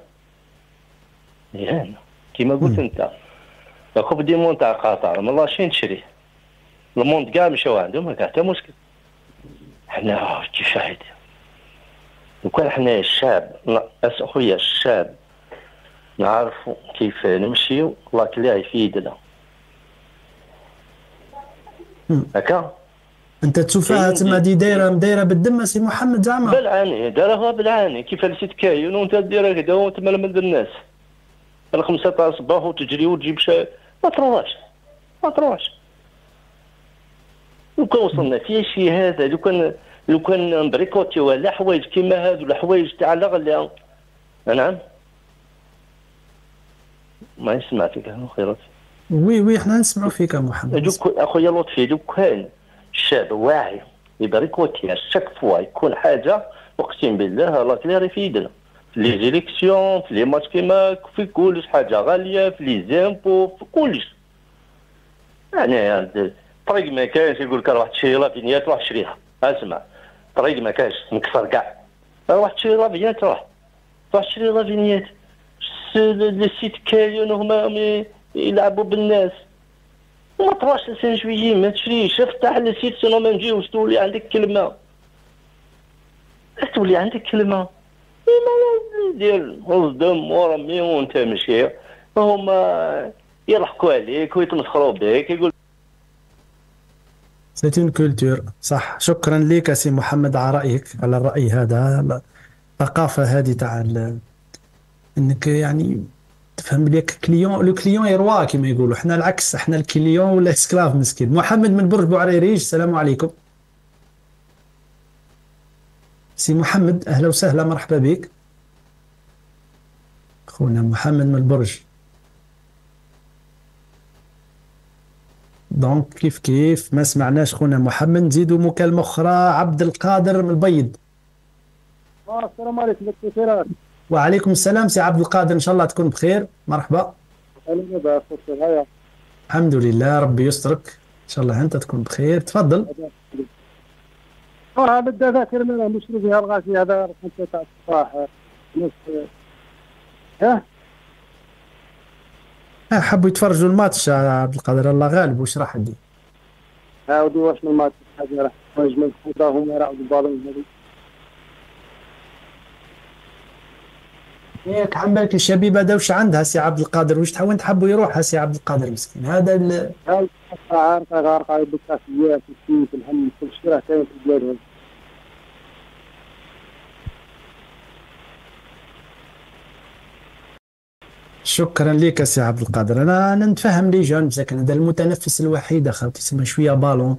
يهانا كيما قلت أنت لا كوب دي مون تاع قطر من لاشين تشري الموند كاع مشاو عندهم ما كاع حتى مشكل. حنا كيف هادي لو كان حنا الشاب لا أس خويا الشاب نعرفوا كيف نمشيو. الله كلاه يفيدنا. هكا؟ أنت تشوفها تما دي دايره دايرة بالدم سي محمد زعما. بالعاني دارها بالعاني. كيف le site كاين وأنت دير هكذا وتململ الناس. الخمسة تاع الصباح وتجري وتجيب شيء. ما تروحش. ما تروحش. لو كان وصلنا في شيء هذا لو كان لو كان نبويكوتيو على حوايج كيما هادو الحوايج تاع الغلا نعم. ما يسمع فيك خيرات oui oui إحنا نسمعوا فيك محمد. دوك أخويا لطفي لو كان الشاب واعي يبويكوتي chaque fois يكون حاجة أقسم بالله الله clair يفيدنا في les élections في les matchs كيما في كلش حاجة غالية في les impôts في كلش يعني هاد طريق ما كانش يقول لك روح تشري la vignette روح شريها. أسمع طريق ما كانش مكسر كاع. روح تشري la vignette روح روح تشري la vignette le site كاين هما هم يلعبوا بالناس. ما تروحش ل cinq juillet ما تشريش. افتح ال site sinon ما نجيوش تولي عندك كلمة. تولي عندك كلمة؟ إما دير الدم ورمي وانت ماشي هما يضحكوا عليك ويتمسخروا بك يقول c'est une culture صح. شكرا لك سي محمد على رأيك على الرأي هذا. الثقافه هذه تاع إنك يعني تفهم بلي client le client roi كما يقولوا. إحنا العكس إحنا ال client ولا esclave مسكين. محمد من برج بوعريريج السلام عليكم. سي محمد أهلا وسهلا مرحبا بك. خونا محمد من البرج donc كيف كيف؟ ما سمعناش خونا محمد. نزيدوا مكالمة أخرى عبد القادر من البيض. السلام عليكم وعليكم السلام سي عبد القادر إن شاء الله تكون بخير. مرحبا. الحمد لله ربي يسترك. إن شاء الله أنت تكون بخير. تفضل. هذا الدفاتر من المشروع فيها الغازي هذا رقم تاع الصباح ها؟ آه، حبوا يتفرجوا الماتش يا عبد القادر. الله غالب واش راح ندير عاودي واش من الماتش؟ هذه راح الخوضه هما راعوا البالون هذه. إيه، ياك عبالك الشبيبه وش عندها سي عبد القادر واش تحاول تحبوا يروح سي عبد القادر مسكين هذا ال... عارفة غارقة بالكاسيات والسيوف الهم كل شيء راه كاين في بلادهم شكرا لك سي عبد القادر. أنا نتفهم les jeunes مساكن هذا المتنفس الوحيد اخر تسمى شوية بالون.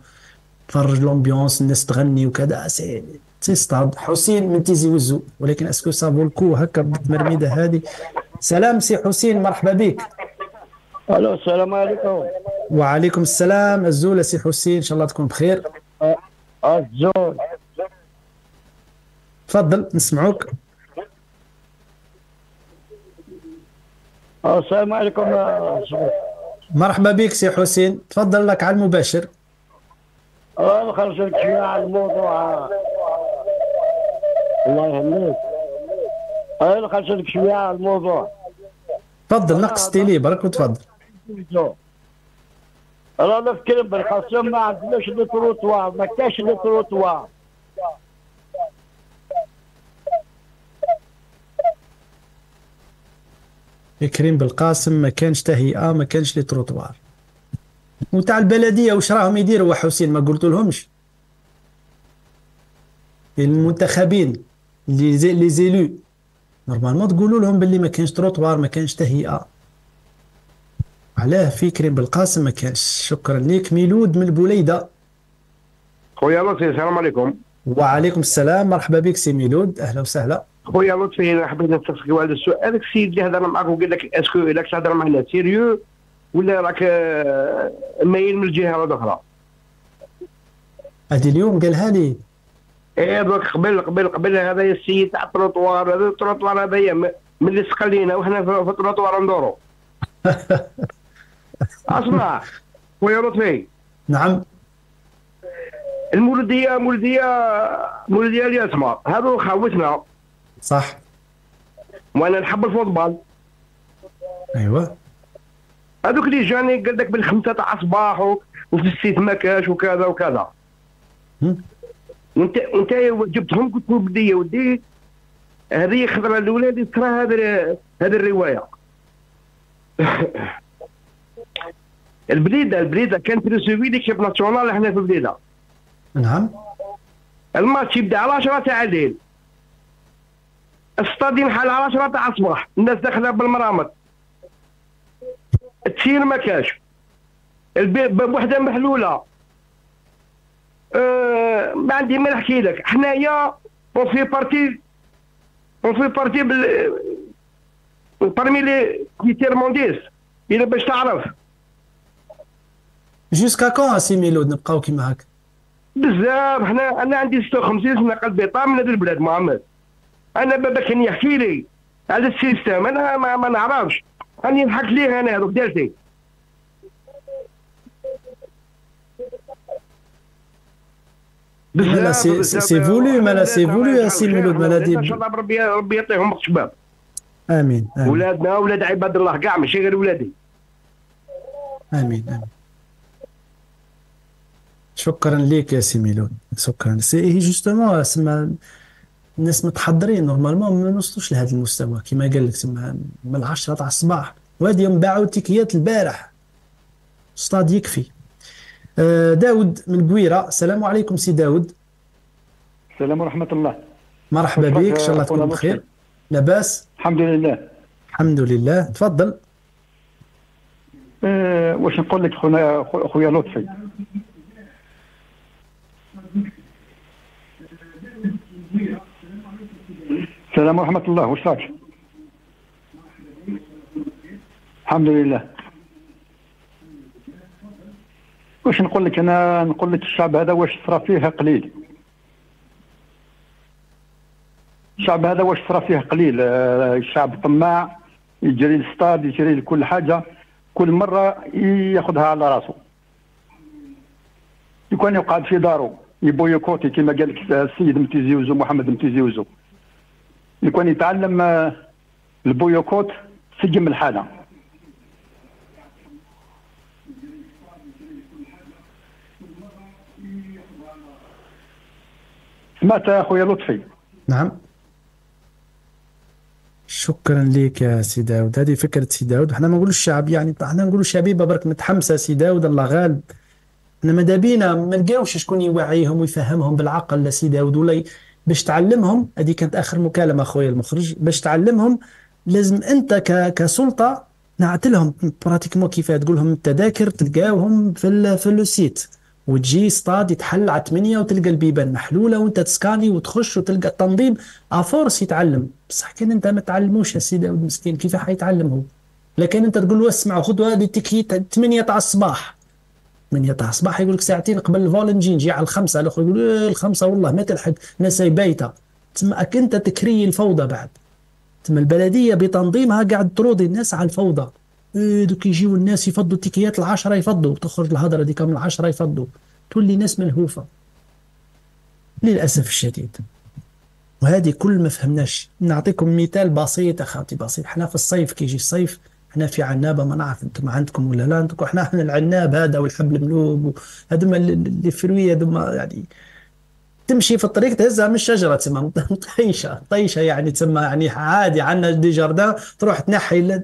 تفرج l'ambiance الناس تغني وكذا سي سي ستاد حسين من تيزي وزو. ولكن est-ce que ça vaut le coup هكا بالتمرميدة هذه سلام سي حسين مرحبا بك. ألو السلام عليكم. وعليكم السلام. azul سي حسين إن شاء الله تكون بخير. azul. تفضل نسمعوك. السلام عليكم مرحبا بك سي حسين. تفضل لك على المباشر. خرجت لك شوية على الموضوع. الله يهنيك. أنا خرجت لك شوية على الموضوع. تفضل نقصتي لي برك وتفضل. رانا في كلمة بالقسم ما عندناش لي تروطوار ما كاش لي تروطوار كريم بالقاسم ما كانش تهيئه ما كانش les trottoirs وتاع البلدية واش راهم يديروا؟ حسين ما قلت لهمش. المنتخبين لي زي les élus normalement تقولوا لهم باللي ما كانش تروطوار ما كانش تهيئه علاه في كريم بالقاسم ما كانش شكرا ليك ميلود من البوليدة. خويا لطفي السلام عليكم. وعليكم السلام. مرحبا بك سي ميلود. أهلا وسهلا. خويا لطفي أنا حبيت نسألك واحد السؤال. السيد اللي هضر معك وقال لك est-ce que راك تهضر معنا sérieux ولا راك آه، مايل من الجهة الاخرى هذه اليوم قالها لي إيه دوك قبل قبل قبل هذا السيد تاع التروطوار هذا التروطوار هذايا م- من اللي سقلينا وحنا في التروطوار ندورو. اسمع خويا لطفي نعم. المولوديه مولوديه مولوديه اللي اسمع هذو خاوتنا صح. وأنا نحب ال football. أيوه. هذوك اللي جاني قال لك بالخمسة تاع الصباح و- وفي ال site ما كاش وكذا وكذا. وانت وانت جبتهم قلت لهم بدي يا ودي هذه خضره الأولى ترى هذا هذه الرواية. البليده البليدة كانت recevait l'équipe nationale إحنا في البليده نعم. الماتش يبدأ على 10 تاع الليل. الستاديوم حال على 10 تاع الصباح. الناس داخلة بالمرامط. التسير ما كاش. الباب باب وحده محلولة. أه ما عندي ما نحكي لك. حنايا on fait partie on fait partie بال parmi les tiers-mondistes إلا باش تعرف. جوسكا كون سي ميلود نبقاو كيما هكا بزاف. حنا أنا عندي 56 سنة قلبي طار من هذا البلاد محمد. أنا بابا كان يحكي لي على السيستم. أنا ما, ما نعرفش. راني نضحك ليه أنا هذوك دارتي مالا سي سي فولو مالا سي فولو سي ميلود مالا إن شاء دي الله ربي ربي يعطيهم وقت شباب آمين. ولادنا ولاد عباد الله كاع ماشي غير ولادي. آمين آمين. شكرا لك يا سي ميلود شكرا. سي هي justement سما الناس متحضرين normalement ما نوصلوش لهذا المستوى. كما قال لك سما من العشرة تاع الصباح. وهذه يوم باعوا تيكيات البارح. أستاذ يكفي. آه، داود من بويرة السلام عليكم سي داود. السلام ورحمة الله. مرحبا بك. إن شاء الله تكون؟ بخير. لاباس؟ الحمد لله. الحمد لله. تفضل. أه واش نقول لك خويا لطفي؟ السلام ورحمة الله واش راك؟ الحمد لله. واش نقول لك أنا؟ نقول لك الشعب هذا واش صرا فيه قليل. الشعب هذا واش صرا فيه قليل؟ آه، الشعب طماع يجري للستاد يجري لكل حاجة كل مرة ياخذها على راسه. يكون يقعد في داره ي boycotter كما قال لك السيد متيزي وزو محمد متيزي وزو يكون يتعلم آه، ال boycott سجم الحالة. سمعت يا أخويا لطفي. نعم. شكرا لك يا سي داود. هذه فكرة سي داود. إحنا ما نقولوش الشعب يعني إحنا نقولوا شبيبة برك متحمسة سي داود الله غالب. إحنا ماذا بينا؟ ما نلقاوش شكون يوعيهم ويفهمهم بالعقل لا سي داود ولا باش تعلمهم هذه كانت آخر مكالمة أخويا المخرج باش تعلمهم لازم أنت. كسلطة نعت لهم. pratiquement كيف تقول لهم التذاكر تلقاهم في ال... في le site وتجي ستاد يتحل على 8 وتلقى البيبان محلولة وأنت تسكاني وتخش وتلقى التنظيم. افورس يتعلم. بصح كان أنت ما تعلموش يا سيدي المسكين كيف حيتعلم هو لكن أنت تقول له اسمع خذ هذه التكييت 8 تاع الصباح. 8 تاع الصباح يقول لك ساعتين قبل الفول نجي على الخمسة الأخر يقول إيه الخمسة والله ما تلحق ناس بايته تسمى أنت تكري الفوضى بعد. تسمى البلدية بتنظيمها قاعد تروضي الناس على الفوضى. إيه دوك يجيو الناس يفضوا التيكيات العشرة يفضوا تخرج الهضرة ديك من العشرة يفضوا. تولي ناس ملهوفة. للأسف الشديد. وهذه كل ما فهمناش. نعطيكم مثال بسيط اخوتي بسيط إحنا في الصيف كي يجي الصيف إحنا في عنابه ما نعرف أنتم عندكم ولا لا. عندكم إحنا إحنا العناب هذا والحبل الملوب هذوما اللي فرويه هذوما يعني تمشي في الطريق تهزها من الشجرة تسمى. مطيشه طيشه يعني تسمى يعني عادي. عندنا دي جاردان تروح تنحي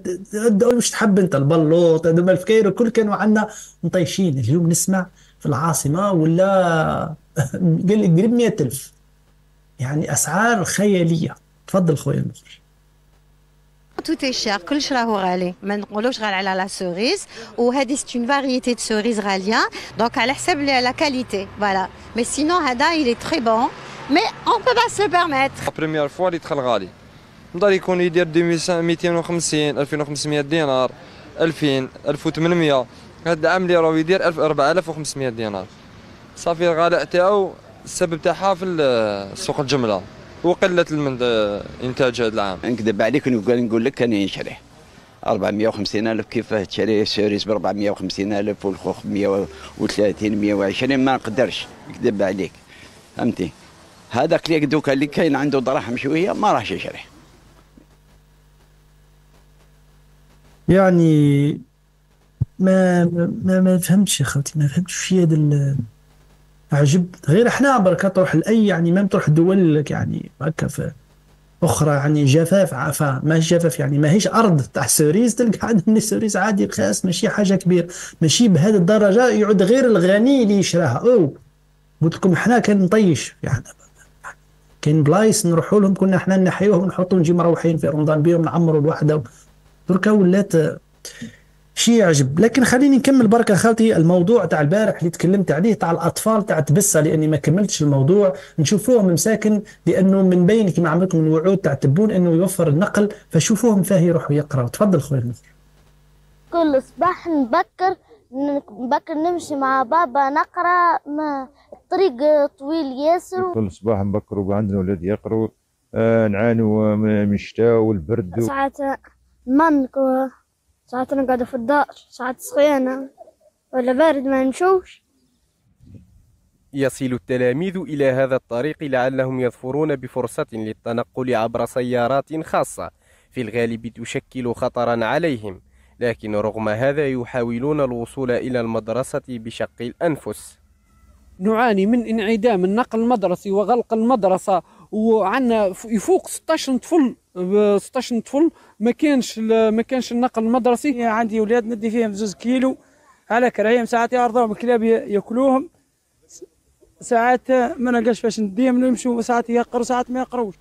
وش تحب انت البلوط هذوما الفكير وكل كانوا عندنا مطيشين. اليوم نسمع في العاصمة ولا قريب 100000 يعني أسعار خيالية. تفضل خويا المخرج tout est cher كلش راهو غالي ما نقولوش غالي على la cerise وهذه c'est une variété de cerises غاليه donc على حساب la qualité voilà mais sinon هذا est très bon mais on peut pas se permettre première fois اللي دخل غالي نقدر يكون يدير 250 2500 دينار 2000 1800 هذا العام اللي راهو يدير 4500 دينار صافي الغلاء تاعو السبب تاعها في سوق الجمله وقله إنتاج هذا العام. نكذب عليك ونقول نقول لك أنا نشريه 450 ألف كيف تشري؟ cerise ب 450 ألف والخوخ ب 130 120 ما نقدرش. نكذب عليك. فهمتي؟ هذاك اللي دوكا اللي كاين عنده دراهم شوية ما راحش يشريه يعني ما ما ما فهمتش يا خوتي ما فهمتش. في هذا عجب غير إحنا برك تروح لأي يعني ما تروح دول يعني هكا أخرى يعني جفاف عفا ما جفاف يعني ما هيش أرض تاع cerises تلقى عندهم cerises عادي رخاص ماشي حاجة كبيرة. ماشي بهذه الدرجة يعود غير الغني اللي يشراها. أو قلت لكم إحنا كان نطيش يعني. كاين بلايص نروحوا لهم كنا إحنا نحيوهم ونحطوا نجي مروحين في رمضان بيهم نعمروا الوحدة. دركا ولات شيء يعجب. لكن خليني نكمل بركة خالتي الموضوع تاع البارح اللي تكلمت عليه تاع الأطفال تاع تبسة لأني ما كملتش الموضوع. نشوفوهم مساكن لأنه من بين كما عملتكم الوعود تاع تبون إنه يوفر النقل فشوفوهم فاه يروحوا يقراوا تفضل خويا كل صباح نبكر نبكر نمشي مع بابا نقرأ ما الطريق طويل ياسر. كل صباح نبكر وعندنا ولاد يقروا آه نعانوا من الشتاء والبرد ساعات من ساعات نقعد في الدار ساعات سخيانة ولا بارد ما نشوفش يصل التلاميذ إلى هذا الطريق لعلهم يظفرون بفرصة للتنقل عبر سيارات خاصة. في الغالب تشكل خطرا عليهم لكن رغم هذا يحاولون الوصول إلى المدرسة بشق الأنفس. نعاني من انعدام النقل المدرسي وغلق المدرسة وعندنا يفوق 16 طفل 16 طفل. ما كانش ما كانش النقل المدرسي. عندي أولاد ندي فيهم زوز كيلو. على كراهيم ساعات يعرضوهم الكلاب ياكلوهم. ساعات ما نلقاش باش نديهم يمشوا ساعات يقروا ساعات ما يقروش.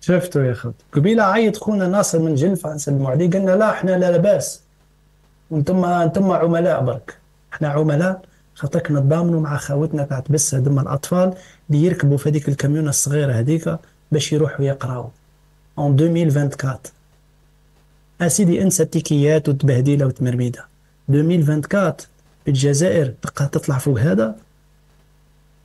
شفتوا يا اخوتي قبيلة عيط خونا ناصر من جلفه نسلموا عليه. قلنا لا إحنا لا لاباس وأنتم أنتم عملاء برك. إحنا عملاء خاطرك نتضامنوا مع خاوتنا تاع تبس هذوما الأطفال. اللي يركبوا في هذيك الكاميونة الصغيرة هذيك باش يروحوا يقراو. en 2024 اسيدي انسى التيكيات وتبهديله وتمرميده 2024 في الجزائر تبقى تطلع فوق هذا؟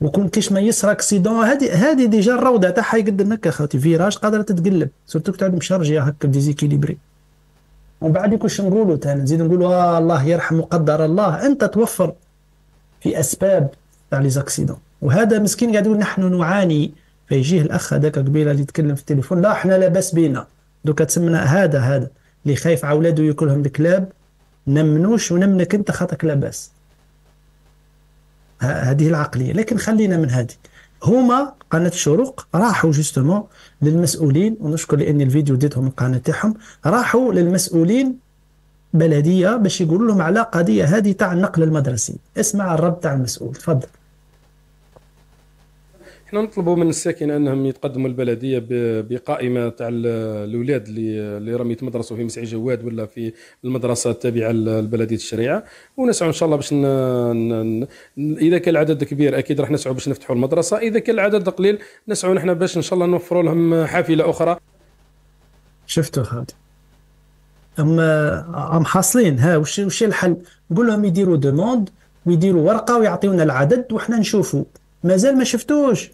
وكون كيش ما يصرى accident هذه هذه déjà الروضة تاعها يقدر هكا خاوتي virage قادرة تتقلب. surtout تعود مشرجيه هكا déséquilibrée ومن بعد كوش نقولوا تاني نزيد نقولوا آه الله يرحم قدر الله. أنت توفر في أسباب تاع les accidents وهذا مسكين قاعد يقول نحن نعاني. فيجيه الأخ هذاك قبيلة اللي يتكلم في التليفون لا إحنا لاباس بينا. دوكا تسمنا هذا هذا. اللي خايف على اولاده ياكلهم الكلاب نمنوش ونمنك أنت خاطرك لاباس هذه العقلية. لكن خلينا من هذه. هما قناة الشروق راحوا جوستومون للمسؤولين ونشكر لأن الفيديو ديتهم القناة تاعهم راحوا للمسؤولين بلدية باش يقولوا لهم على قضية هذه تاع النقل المدرسي. اسمع الرد تاع المسؤول تفضل. حنا نطلبوا من الساكنة أنهم يتقدموا البلدية بقائمة تاع الأولاد اللي اللي راهم يتمدرسوا في مسعي جواد ولا في المدرسة التابعة لبلدية الشريعة. ونسعوا إن شاء الله باش ن... ن... إذا كان العدد كبير أكيد راح نسعوا باش نفتحوا المدرسة. إذا كان العدد قليل نسعوا نحن باش إن شاء الله نوفروا لهم حافلة أخرى. شفتوا خالد؟ هم هم حاصلين؟ ها وش وش الحل؟ نقول لهم يديروا دوموند ويديروا ورقة ويعطيونا العدد وحنا نشوفوا. مازال ما شفتوش؟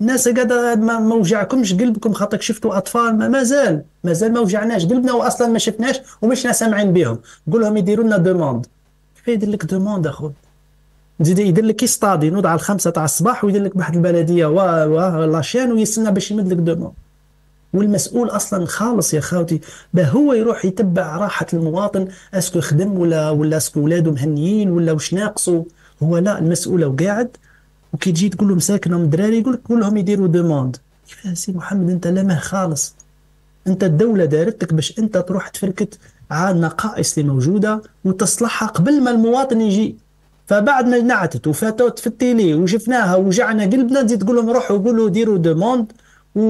الناس قاعدة ما, وجعكمش قلبكم خاطرك شفتوا أطفال ما مازال مازال ما وجعناش قلبنا واصلا ما شفناش ومشنا سامعين بهم. قول لهم يديروا لنا demande كيف يدير لك demande اخويا نزيد يدير لك يصطادي ينوض على الخمسة تاع الصباح ويدير لك واحد البلدية و la chaîne ويستنى باش يمد لك demande والمسؤول أصلا خالص يا خاوتي باه هو يروح يتبع راحة المواطن est-ce que يخدم ولا ولا est-ce que ولاده مهنيين ولا واش ناقصه هو لا المسؤول وقاعد وكي تجي تقول لهم ساكنهم الدراري يقول لك قول لهم يديروا demande كيف سي محمد أنت لمه خالص. أنت الدولة دارتك باش أنت تروح تفركت على النقائص اللي موجودة وتصلحها قبل ما المواطن يجي. فبعد ما نعتت وفاتوت في ال télé وشفناها وجعنا قلبنا تزيد تقول لهم روحوا قولوا ديروا demande و...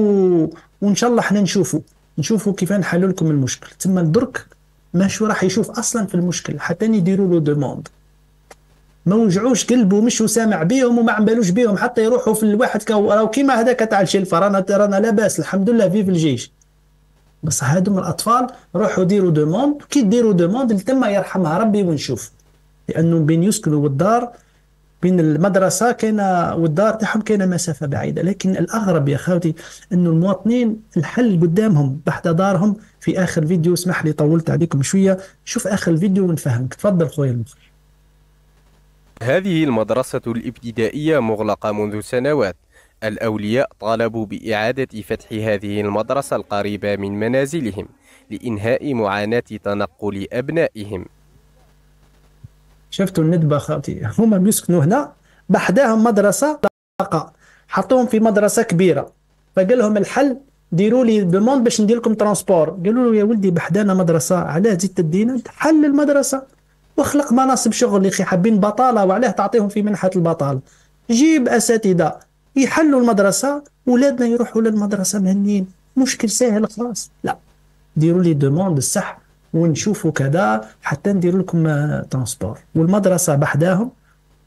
وإن شاء الله إحنا نشوفوا. نشوفوا كيف نحلوا لكم المشكل. ثم الدرك ماشي راح يشوف أصلا في المشكل حتى يديروا له demande ما وجعوش قلبه مش سامع بيهم وما عملوش بيهم حتى يروحوا في الواحد كو راهو كيما هذاك تاع الشلفة رانا رانا لاباس الحمد لله في في الجيش بس هادو من الأطفال روحوا ديروا demande كي ديروا demande لتما يرحمها ربي ونشوف. لأنه بين يسكنوا والدار بين المدرسة كاينة والدار تاعهم كاينة مسافة بعيدة. لكن الأغرب يا خاوتي إنه المواطنين الحل قدامهم بحد دارهم في آخر فيديو اسمح لي طولت عليكم شوية. شوف آخر الفيديو ونفهمك. تفضل خويا المخرج. هذه المدرسة الابتدائية مغلقة منذ سنوات. الأولياء طالبوا بإعادة فتح هذه المدرسة القريبة من منازلهم لإنهاء معاناة تنقل أبنائهم. شفتوا الندبة خاوتي هما بيسكنوا هنا بحداهم مدرسة حطوهم في مدرسة كبيرة. فقال لهم الحل ديروا لي demande باش ندير لكم transport قالوا له يا ولدي بحدانا مدرسة علاه تزيد تدينا حل المدرسة. واخلق مناصب شغل أخي حابين بطالة وعلاه تعطيهم في منحة البطاله جيب أساتذة يحلوا المدرسة ولادنا يروحوا للمدرسة مهنيين. مشكل سهل خلاص. لا ديروا لي demande الصح ونشوفوا كذا حتى نديروا لكم transport والمدرسة بحداهم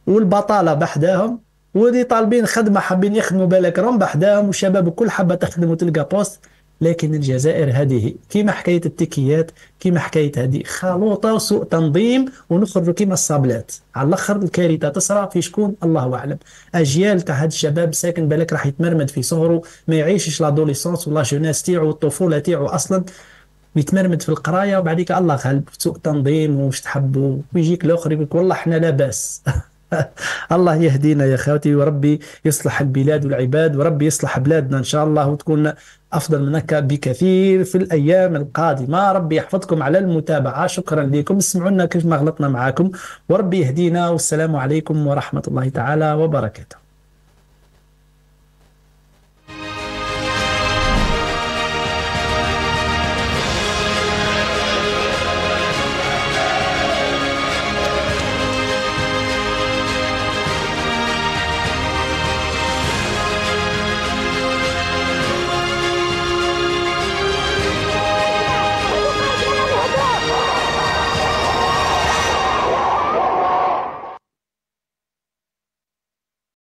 والبطالة بحداهم ودي طالبين خدمة حابين يخدموا بالك راهم بحداهم والشباب الكل حابة تخدم وتلقى poste لكن الجزائر هذه كيما حكاية التكيات كيما حكاية هذه خلوطة وسوء تنظيم ونخرجوا كيما الصابلات. على الأخر الكارثة تصرى في شكون؟ الله أعلم. أجيال تاع هذا الشباب ساكن بالك راح يتمرمد في صغره ما يعيشش لادوليسونس ولا جوناس تاعو والطفوله تاعو أصلا. يتمرمد في القراية وبعديك الله غالب سوء تنظيم وش تحبوا ويجيك الآخر يقول والله إحنا لا بأس. الله يهدينا يا خوتي وربي يصلح البلاد والعباد وربي يصلح بلادنا إن شاء الله وتكون أفضل منك بكثير في الأيام القادمة. ربي يحفظكم على المتابعة. شكرا لكم. اسمعونا كيف ما غلطنا معاكم. وربي يهدينا. والسلام عليكم ورحمة الله تعالى وبركاته.